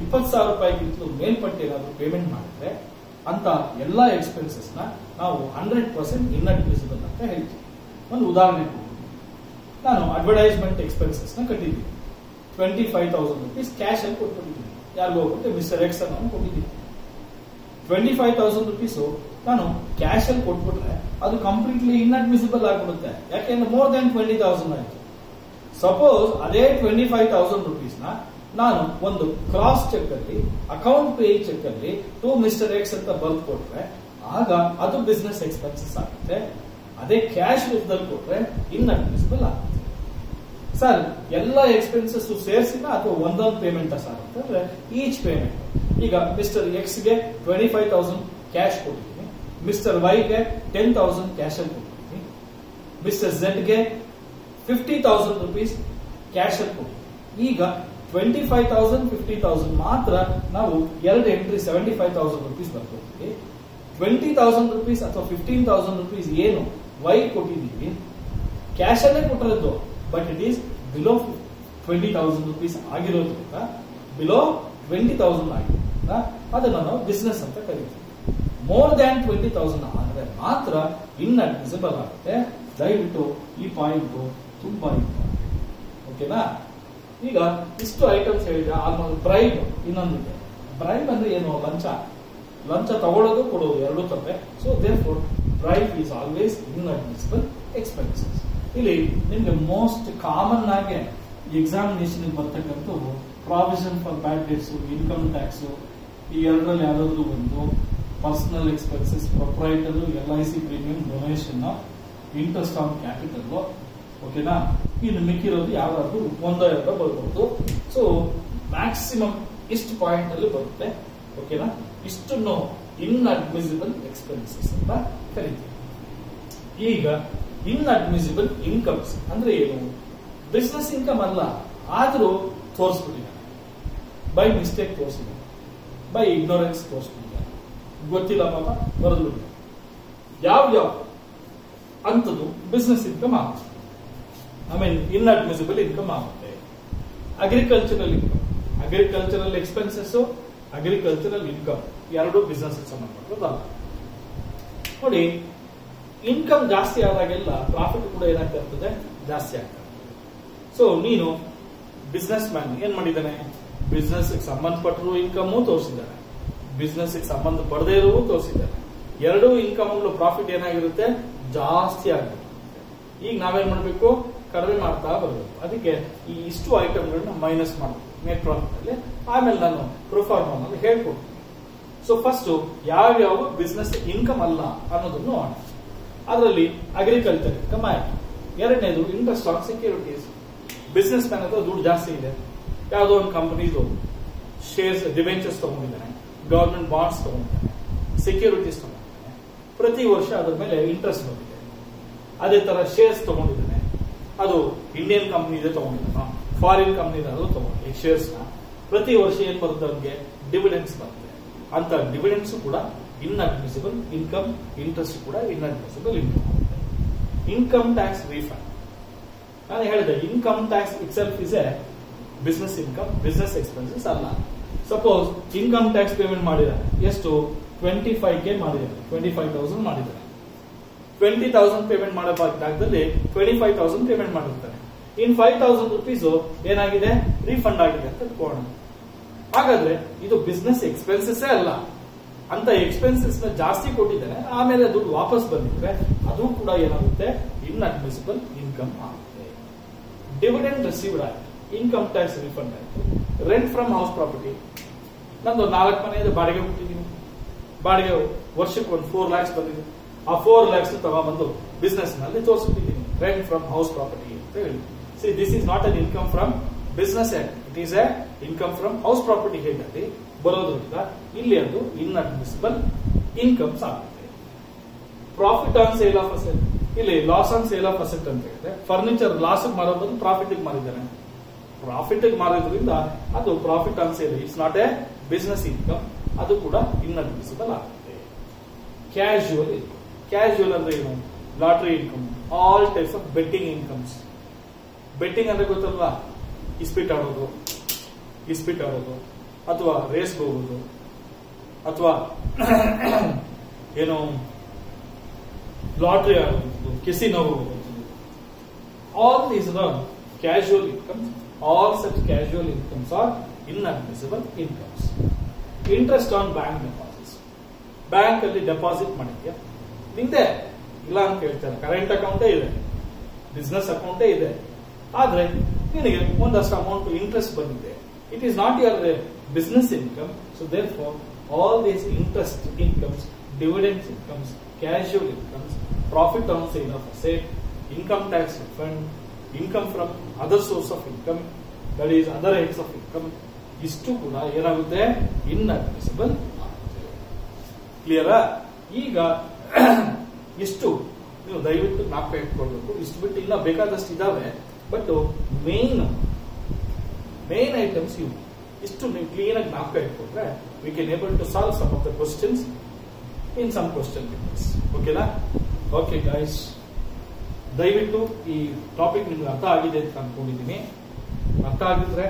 ಇಪ್ಪತ್ತು ಸಾವಿರ ರೂಪಾಯಿಗಿಂತಲೂ ಮೇಲ್ಪಟ್ಟು ಏನಾದ್ರು ಪೇಮೆಂಟ್ ಮಾಡಿದ್ರೆ ಅಂತ ಎಲ್ಲಾ ಎಕ್ಸ್ಪೆನ್ಸಸ್ ನಾವು ಹಂಡ್ರೆಡ್ ಪರ್ಸೆಂಟ್ ಇನ್ಅಡ್ಮಿಸಿಬಲ್ ಅಂತ ಹೇಳ್ತೀವಿ. ಒಂದು ಉದಾಹರಣೆ. ನಾನು ಅಡ್ವರ್ಟೈಸ್ಮೆಂಟ್ ಎಕ್ಸ್ಪೆನ್ಸಸ್ನ ಕಟ್ಟಿದ್ದೀನಿ. Twenty five thousand rupees cash ಅಲ್ಲಿ ಕೊಟ್ಬಿಟ್ಟಿದ್ದೀನಿ. ಯಾರಿಗೂ ಹೋಗುತ್ತೆ ಮಿಸ್ಟರ್ ಎಕ್ಸ್ ಅನ್ನು ಕೊಟ್ಟಿದ್ದೀನಿ. ಟ್ವೆಂಟಿ ಫೈವ್ ತೌಸಂಡ್ ರುಪೀಸು ನಾನು ಕ್ಯಾಶ್ ಅಲ್ಲಿ ಕೊಟ್ಬಿಟ್ರೆ ಅದು ಕಂಪ್ಲೀಟ್ಲಿ ಇನ್ಅಡ್ಮಿಸಿಬಲ್ ಆಗಿಬಿಡುತ್ತೆ. ಯಾಕೆಂದ್ರೆ ಮೋರ್ ದೆನ್ ಟ್ವೆಂಟಿ ತೌಸಂಡ್ ಆಯ್ತು. ಸಪೋಸ್ ಅದೇ ಟ್ವೆಂಟಿ ಫೈವ್ ತೌಸಂಡ್ ರುಪೀಸ್ನ ನಾನು ಒಂದು ಕ್ರಾಸ್ ಚೆಕ್ ಅಲ್ಲಿ ಅಕೌಂಟ್ ಪೇ ಚೆಕ್ ಅಲ್ಲಿ ಟು ಮಿಸ್ಟರ್ ಎಕ್ಸ್ ಅಂತ ಬರ್ದು ಕೊಟ್ರೆ, ಆಗ ಅದು ಬಿಸ್ನೆಸ್ ಎಕ್ಸ್ಪೆನ್ಸಸ್ ಆಗುತ್ತೆ. ಅದೇ ಕ್ಯಾಶ್ ರೂಪದಲ್ಲಿ ಕೊಟ್ರೆ ಇನ್ಅಡ್ಮಿಸಿಬಲ್ ಆಗುತ್ತೆ. ಸರ್ ಎಲ್ಲ ಎಕ್ಸ್ಪೆನ್ಸಸ್ ಸೇರಿಸಿದ ಅಥವಾ ಒಂದೊಂದು ಪೇಮೆಂಟ್ ಸರ್ ಅಂತಂದ್ರೆ ಈಚ್ ಪೇಮೆಂಟ್ ಈಗ ಮಿಸ್ಟರ್ ಎಕ್ಸ್ಗೆ ಟ್ವೆಂಟಿ ಫೈವ್ ತೌಸಂಡ್ ಕ್ಯಾಶ್ ಕೊಟ್ಟಿದ್ದೀನಿ. ಮಿಸ್ಟರ್ ವೈ ಗೆ ಟೆನ್ ತೌಸಂಡ್ ಕ್ಯಾಶ್ ಅಲ್ಲಿ ಕೊಟ್ಟಿದ್ದೀನಿ. ಮಿಸ್ಟರ್ ಝೆಡ್ಗೆ ಫಿಫ್ಟಿ ತೌಸಂಡ್ ರುಪೀಸ್ ಕ್ಯಾಶ್ ಅಲ್ಲಿ ಕೊಡಿ. ಈಗ twenty five thousand fifty thousand ಮಾತ್ರ ನಾವು ಎರಡು entry seventy five thousand rupees ಬರ್ಕೊಡ್ತೀವಿ twenty thousand rupees ಅಥವಾ ಫಿಫ್ಟೀನ್ ತೌಸಂಡ್ ರುಪೀಸ್ ಏನು? ವೈ ಕೊಟ್ಟಿದ್ದೀವಿ. ಕ್ಯಾಶ್ ಅಲ್ಲೇ ಕೊಟ್ಟಿರೋದು. But it is below twenty thousand rupees ಆಗಿರೋದ್ರಿಂದ ಬಿಲೋ ಟ್ವೆಂಟಿ ತೌಸಂಡ್ ಆಗಿರೋದ್ರಿಂದ ಅದನ್ನು ನಾವು ಬಿಸ್ನೆಸ್ ಅಂತ ಕರಿತೀವಿ. ಮೋರ್ ದ್ಯಾನ್ ಟ್ವೆಂಟಿ ತೌಸಂಡ್ ಆದರೆ ಮಾತ್ರ ಇನ್ಅಡ್ಮಿಸಿಬಲ್ ಆಗುತ್ತೆ. ದಯವಿಟ್ಟು ಈ ಪಾಯಿಂಟ್ ತುಂಬಾ ಇಂಪಾರ್ಟೆಂಟ್ ಓಕೆನಾ ಈಗ ಇಷ್ಟು ಐಟಮ್ಸ್ ಹೇಳಿದ್ರೆ ಆಲ್ಮೋಸ್ಟ್ ಬ್ರೈಬ್ ಇನ್ನೊಂದಿದೆ. ಬ್ರೈಬ್ ಅಂದ್ರೆ ಏನು? ಲಂಚ. ಲಂಚ ತಗೊಳ್ಳೋದು, ಕೊಡೋದು ಎರಡು ತಪ್ಪೆ. So therefore bribe is always inadmissible expenses ಇಲ್ಲಿ ನಿಮ್ಗೆ ಮೋಸ್ಟ್ ಕಾಮನ್ ಆಗಿ ಎಕ್ಸಾಮಿನೇಷನ್ ಬರ್ತಕ್ಕಂಥ provision for bad debts income tax ಈ ಎರಡರಲ್ಲಿ ಯಾವ್ದಾದ್ರು ಒಂದು personal expenses proprietor L I C premium donation interest on capital ಓಕೆನಾ ಇನ್ನು ಮಿಕ್ಕಿರೋದು ಯಾವ್ದಾದ್ರು ಒಂದೋ ಎರಡೋ ಬರ್ಬೋದು. ಸೊ ಮ್ಯಾಕ್ಸಿಮಮ್ ಇಷ್ಟು ಪಾಯಿಂಟ್ ಅಲ್ಲಿ ಬರುತ್ತೆ. ಓಕೆನಾ ಇಷ್ಟನ್ನು ಇನ್ಅಡ್ಮಿಸಿಬಲ್ ಎಕ್ಸ್ಪೆನ್ಸಸ್ ಅಂತ ಕರಿತೀವಿ. ಈಗ ಇನ್ಅಡ್ಮಿಸಿಬಲ್ ಇನ್ಕಮ್ಸ್ ಅಂದ್ರೆ ಏನು? ಬಿಸ್ನೆಸ್ ಇನ್ಕಮ್ ಅಲ್ಲ, ಆದ್ರೂ ತೋರಿಸ್ಬಿಟ್ಟಿಲ್ಲ ಬೈ ಮಿಸ್ಟೇಕ್ ತೋರಿಸಿದೆ ಬೈ ಇಗ್ನೋರೆನ್ಸ್ ತೋರಿಸ್ಬಿಟ್ಟಿದ್ದಾರೆ. ಗೊತ್ತಿಲ್ಲ ಪಾಪ ಬರೆದು ಯಾವ ಯಾವ ಅಂತದ್ದು ಬಿಸ್ನೆಸ್ ಇನ್ಕಮ್ ಆಗುತ್ತೆ. ಐ ಮೀನ್ ಇನ್ಅಡ್ಮಿಸಿಬಲ್ ಇನ್ಕಮ್ ಆಗುತ್ತೆ agricultural income agricultural expenses agricultural income ಎರಡು ಬಿಸ್ನೆಸ್ ಸಂಬಂಧಪಟ್ಟದಲ್ಲ ನೋಡಿ ಇನ್ಕಮ್ ಜಾಸ್ತಿ ಆದಾಗೆಲ್ಲ ಪ್ರಾಫಿಟ್ ಕೂಡ ಏನಾಗ್ತಾ ಇರ್ತದೆ? ಜಾಸ್ತಿ ಆಗ್ತದೆ ಸೊ ನೀನು ಬಿಸ್ನೆಸ್ ಮ್ಯಾನ್ ಏನ್ ಮಾಡಿದ್ದಾನೆ? ಬಿಸ್ನೆಸ್ ಸಂಬಂಧಪಟ್ಟರು ಇನ್ಕಮ್ ತೋರಿಸಿದ್ದಾನೆ. ಬಿಸ್ನೆಸ್ ಸಂಬಂಧ ಪಡದೇ ಇರುವ ತೋರಿಸಿದ್ದಾನೆ. ಎರಡೂ ಇನ್ಕಮ್ ಪ್ರಾಫಿಟ್ ಏನಾಗಿರುತ್ತೆ? ಜಾಸ್ತಿ ಆಗಿರುತ್ತೆ. ಈಗ ನಾವೇನ್ ಮಾಡ್ಬೇಕು? ಕಡಿಮೆ ಮಾಡ್ತಾ ಬರಬೇಕು. ಅದಕ್ಕೆ ಈ ಇಷ್ಟು ಐಟಮ್ಗಳನ್ನ ಮೈನಸ್ ಮಾಡಬೇಕು. ನೆಟ್ ಪ್ರಾಫಿಟ್ ಅಲ್ಲಿ. ಆಮೇಲೆ ನಾನು ಪ್ರೊಫಾರ್ಮ್ ಅಲ್ಲಿ ಹೇಳ್ಕೊಡ್ತೀನಿ. ಸೊ ಫಸ್ಟ್ ಯಾವ್ಯಾವ ಬಿಸ್ನೆಸ್ ಇನ್ಕಮ್ ಅಲ್ಲ ಅನ್ನೋದನ್ನು ನೋಡೋಣ. ಅದರಲ್ಲಿ ಅಗ್ರಿಕಲ್ಚರ್ ಇನ್ಕಮ್ ಆಯ್ತು ಎರಡನೇದು interest on securities business man ಹತ್ರ ದುಡ್ಡು ಜಾಸ್ತಿ ಇದೆ. ಯಾವುದೋ ಒಂದು ಕಂಪನಿದು ಶೇರ್ಸ್ ಡಿವೆಂಚರ್ಸ್ ತಗೊಂಡಿದ್ದಾನೆ. ಗವರ್ಮೆಂಟ್ ಬಾಂಡ್ಸ್ ತಗೊಂಡಿದ್ದಾನೆ. ಸೆಕ್ಯೂರಿಟೀಸ್ ತಗೊಂಡಿದ್ದಾನೆ. ಪ್ರತಿ ವರ್ಷ ಅದರ ಮೇಲೆ ಇಂಟ್ರೆಸ್ಟ್ ಬಂದಿದೆ. ಅದೇ ತರ ಶೇರ್ಸ್ ತಗೊಂಡಿದ್ದಾನೆ. ಅದು ಇಂಡಿಯನ್ ಕಂಪನಿ ಇದೆ ತಗೊಂಡಿದ್ದ. ಫಾರಿನ್ ಕಂಪನಿ ಅದು ತಗೊಂಡಿ ಶೇರ್ಸ್ನ. ಪ್ರತಿ ವರ್ಷ ಏನ್ ಬರುತ್ತೆ ಅವ್ರಿಗೆ ಡಿವಿಡೆನ್ಸ್ ಬರುತ್ತೆ. ಅಂತ ಡಿವಿಡೆನ್ಸ್ ಕೂಡ ಇನ್ಅಡ್ಮಿಸಿಬಲ್ ಇನ್ಕಮ್ ಇಂಟ್ರೆಸ್ಟ್ ಕೂಡ inadmissible income income tax refund ನಾನು ಹೇಳಿದೆ income tax itself is a business income business expenses ಅಲ್ಲ. ಸಪೋಸ್ ಇನ್ಕಮ್ ಟ್ಯಾಕ್ಸ್ ಪೇಮೆಂಟ್ ಮಾಡಿದ್ದಾರೆ. ಎಷ್ಟು? ಟ್ವೆಂಟಿ ಫೈವ್ ಕೆ ಮಾಡಿದ್ದಾರೆ. ಟ್ವೆಂಟಿ ಫೈವ್ ತೌಸಂಡ್ ಮಾಡಿದ್ದಾರೆ. ಟ್ವೆಂಟಿ ತೌಸಂಡ್ ಪೇಮೆಂಟ್ ಮಾಡೋ ಜಾಗದಲ್ಲಿ ಟ್ವೆಂಟಿ ಫೈವ್ ತೌಸಂಡ್ ಪೇಮೆಂಟ್ ಮಾಡಿರ್ತಾರೆ. ಇನ್ ಫೈವ್ ತೌಸಂಡ್ ರುಪೀಸ್ ಏನಾಗಿದೆ? ರೀಫಂಡ್ ಆಗಿದೆ ಅಂತ ತಿಳ್ಕೊಳ್ಳೋಣ. ಹಾಗಾದ್ರೆ ಇದು ಬಿಸ್ನೆಸ್ ಎಕ್ಸ್ಪೆನ್ಸಸ್ ಅಲ್ಲ. ಅಂತ ಎಕ್ಸ್ಪೆನ್ಸಸ್ನ ಜಾಸ್ತಿ ಕೊಟ್ಟಿದ್ದಾರೆ, ಆಮೇಲೆ ದುಡ್ಡು ವಾಪಸ್ ಬಂದಿದ್ರೆ ಅದು ಕೂಡ ಏನಾಗುತ್ತೆ? ಇನ್ಅಡ್ಮಿಸಿಬಲ್ ಇನ್ಕಮ್ ಆಗುತ್ತೆ. ಡಿವಿಡೆಂಡ್ ರಿಸೀವ್ಡ್ ಆಯ್ತು. ಇನ್ಕಮ್ ಟ್ಯಾಕ್ಸ್ ರಿಫಂಡ್ ಆಯ್ತು. ರೆಂಟ್ ಫ್ರಮ್ ಹೌಸ್ ಪ್ರಾಪರ್ಟಿ ನಂದು ನಾಲ್ಕು ಮನೆಯಿಂದ ಬಾಡಿಗೆ ಕೊಟ್ಟಿದ್ದೀನಿ. ಬಾಡಿಗೆ ವರ್ಷಕ್ಕೆ ಒಂದು ಫೋರ್ ಲ್ಯಾಕ್ಸ್ ಬಂದಿದೆ. ಆ ಫೋರ್ ಲ್ಯಾಕ್ಸ್ ತಗೊಂಡ್ಬಂದು ಬಿಸ್ನೆಸ್ನಲ್ಲಿ ತೋರಿಸ್ಬಿಟ್ಟಿದ್ದೀನಿ. ರೆಂಟ್ ಫ್ರಮ್ ಹೌಸ್ ಪ್ರಾಪರ್ಟಿ ಅಂತ ಹೇಳಿ. See this is not an income from business it is a income from house property head ಅಲ್ಲಿ ಬರೋದ್ರಿಂದ ಇಲ್ಲಿ ಅದು ಇನ್ಅಡ್ಮಿಸಿಬಲ್ ಇನ್ಕಮ್ಸ್ ಆಗುತ್ತೆ. Profit on sale of asset ಇಲ್ಲಿ loss on sale of asset ಅಂತ ಹೇಳಿದ್ರೆ ಫರ್ನಿಚರ್ ಲಾಸ್ ಮಾರೋದು ಪ್ರಾಫಿಟ್ ಮಾರಿದ್ದಾರೆ. ಪ್ರಾಫಿಟ್ ಮಾರೋದ್ರಿಂದ ಅದು profit on sale it's not a business income ಅದು ಕೂಡ ಇನ್ಅಡ್ಮಿಸಿಬಲ್ ಆಗುತ್ತೆ. ಕ್ಯಾಶುವಲ್ ಇನ್ಕಮ್ ಕ್ಯಾಶುವಲ್ ಅಂದ್ರೆ ಏನು? Lottery income all types of betting incomes betting ಅಂದ್ರೆ ಗೊತ್ತಲ್ವಾ? ಇಸ್ಪಿಟ್ ಆಡೋದು ಇಸ್ಪಿಟ್ ಆಡೋದು, ಅಥವಾ ರೇಸ್ ಹೋಗೋದು, ಅಥವಾ ಏನು ಲಾಟ್ರಿ ಆಡೋದು ಕೆಸಿನೋ ಹೋಗೋದು. All these are casual incomes all such casual incomes are inadmissible incomes interest on bank deposits bank ಅಲ್ಲಿ ಡೆಪಾಸಿಟ್ ಮಾಡಿದ್ಯಾ? ನಿಂದೆ. ಇಲ್ಲ ಅಂತ ಹೇಳ್ತಾರೆ ಕರೆಂಟ್ ಅಕೌಂಟೇ ಇದೆ. ಬಿಸ್ನೆಸ್ ಅಕೌಂಟೇ ಇದೆ. ಆದ್ರೆ ನಿನಗೆ ಒಂದಷ್ಟು ಅಮೌಂಟ್ ಇಂಟ್ರೆಸ್ಟ್ ಬಂದಿದೆ. It is not your business income so therefore all these interest incomes dividends incomes casual incomes profit on sale of asset income tax refund income from other source of income that is other heads of income ಇಷ್ಟು ಕೂಡ ಏನಾಗುತ್ತೆ? ಇನ್ಅಡ್ಮಿಸಿಬಲ್ ಕ್ಲಿಯರಾ ಈಗ ಇಷ್ಟು ನೀವು ದಯವಿಟ್ಟು ಜ್ಞಾಪಕ ಇಟ್ಕೊಳ್ಬೇಕು. ಇಷ್ಟು ಬಿಟ್ಟು ಇಲ್ಲ, ಬೇಕಾದಷ್ಟು ಇದಾವೆ. ಬಟ್ ಮೇನ್ ಮೇನ್ ಐಟಮ್ಸ್ ಇವು. ಇಷ್ಟು ನೀವು ಕ್ಲೀನ್ ಆಗಿ ಜ್ಞಾಪಕ ಇಟ್ಕೊಂಡ್ರೆ we can able to solve some of the questions in some question papers ಓಕೆನಾ ಓಕೆ ಗೈಸ್ ದಯವಿಟ್ಟು ಈ ಟಾಪಿಕ್ ನಿಮ್ಗೆ ಅರ್ಥ ಆಗಿದೆ ಅಂತ ಅನ್ಕೊಂಡಿದ್ದೀನಿ. ಅರ್ಥ ಆಗಿದ್ರೆ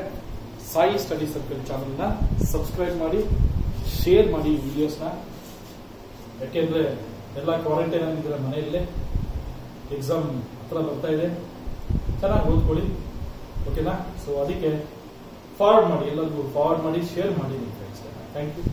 ಸಾಯಿ ಸ್ಟಡಿ ಸರ್ಕಲ್ ಚಾನಲ್ನ ಸಬ್ಸ್ಕ್ರೈಬ್ ಮಾಡಿ ಶೇರ್ ಮಾಡಿ ಈ ವಿಡಿಯೋಸ್ನ ಯಾಕೆಂದ್ರೆ ಎಲ್ಲ ಕ್ವಾರಂಟೈನ್ ಇದ್ದರೆ ಮನೆಯಲ್ಲೇ ಎಕ್ಸಾಮ್ ಹತ್ರ ಬರ್ತಾ ಇದೆ. ಚೆನ್ನಾಗಿ ಓದ್ಕೊಳ್ಳಿ. ಓಕೆನಾ ಸೊ ಅದಕ್ಕೆ ಫಾರ್ವರ್ಡ್ ಮಾಡಿ, ಎಲ್ಲರಿಗೂ ಫಾರ್ವರ್ಡ್ ಮಾಡಿ ಶೇರ್ ಮಾಡಿ ಫ್ರೆಂಡ್ಸ್ ಥ್ಯಾಂಕ್ ಯು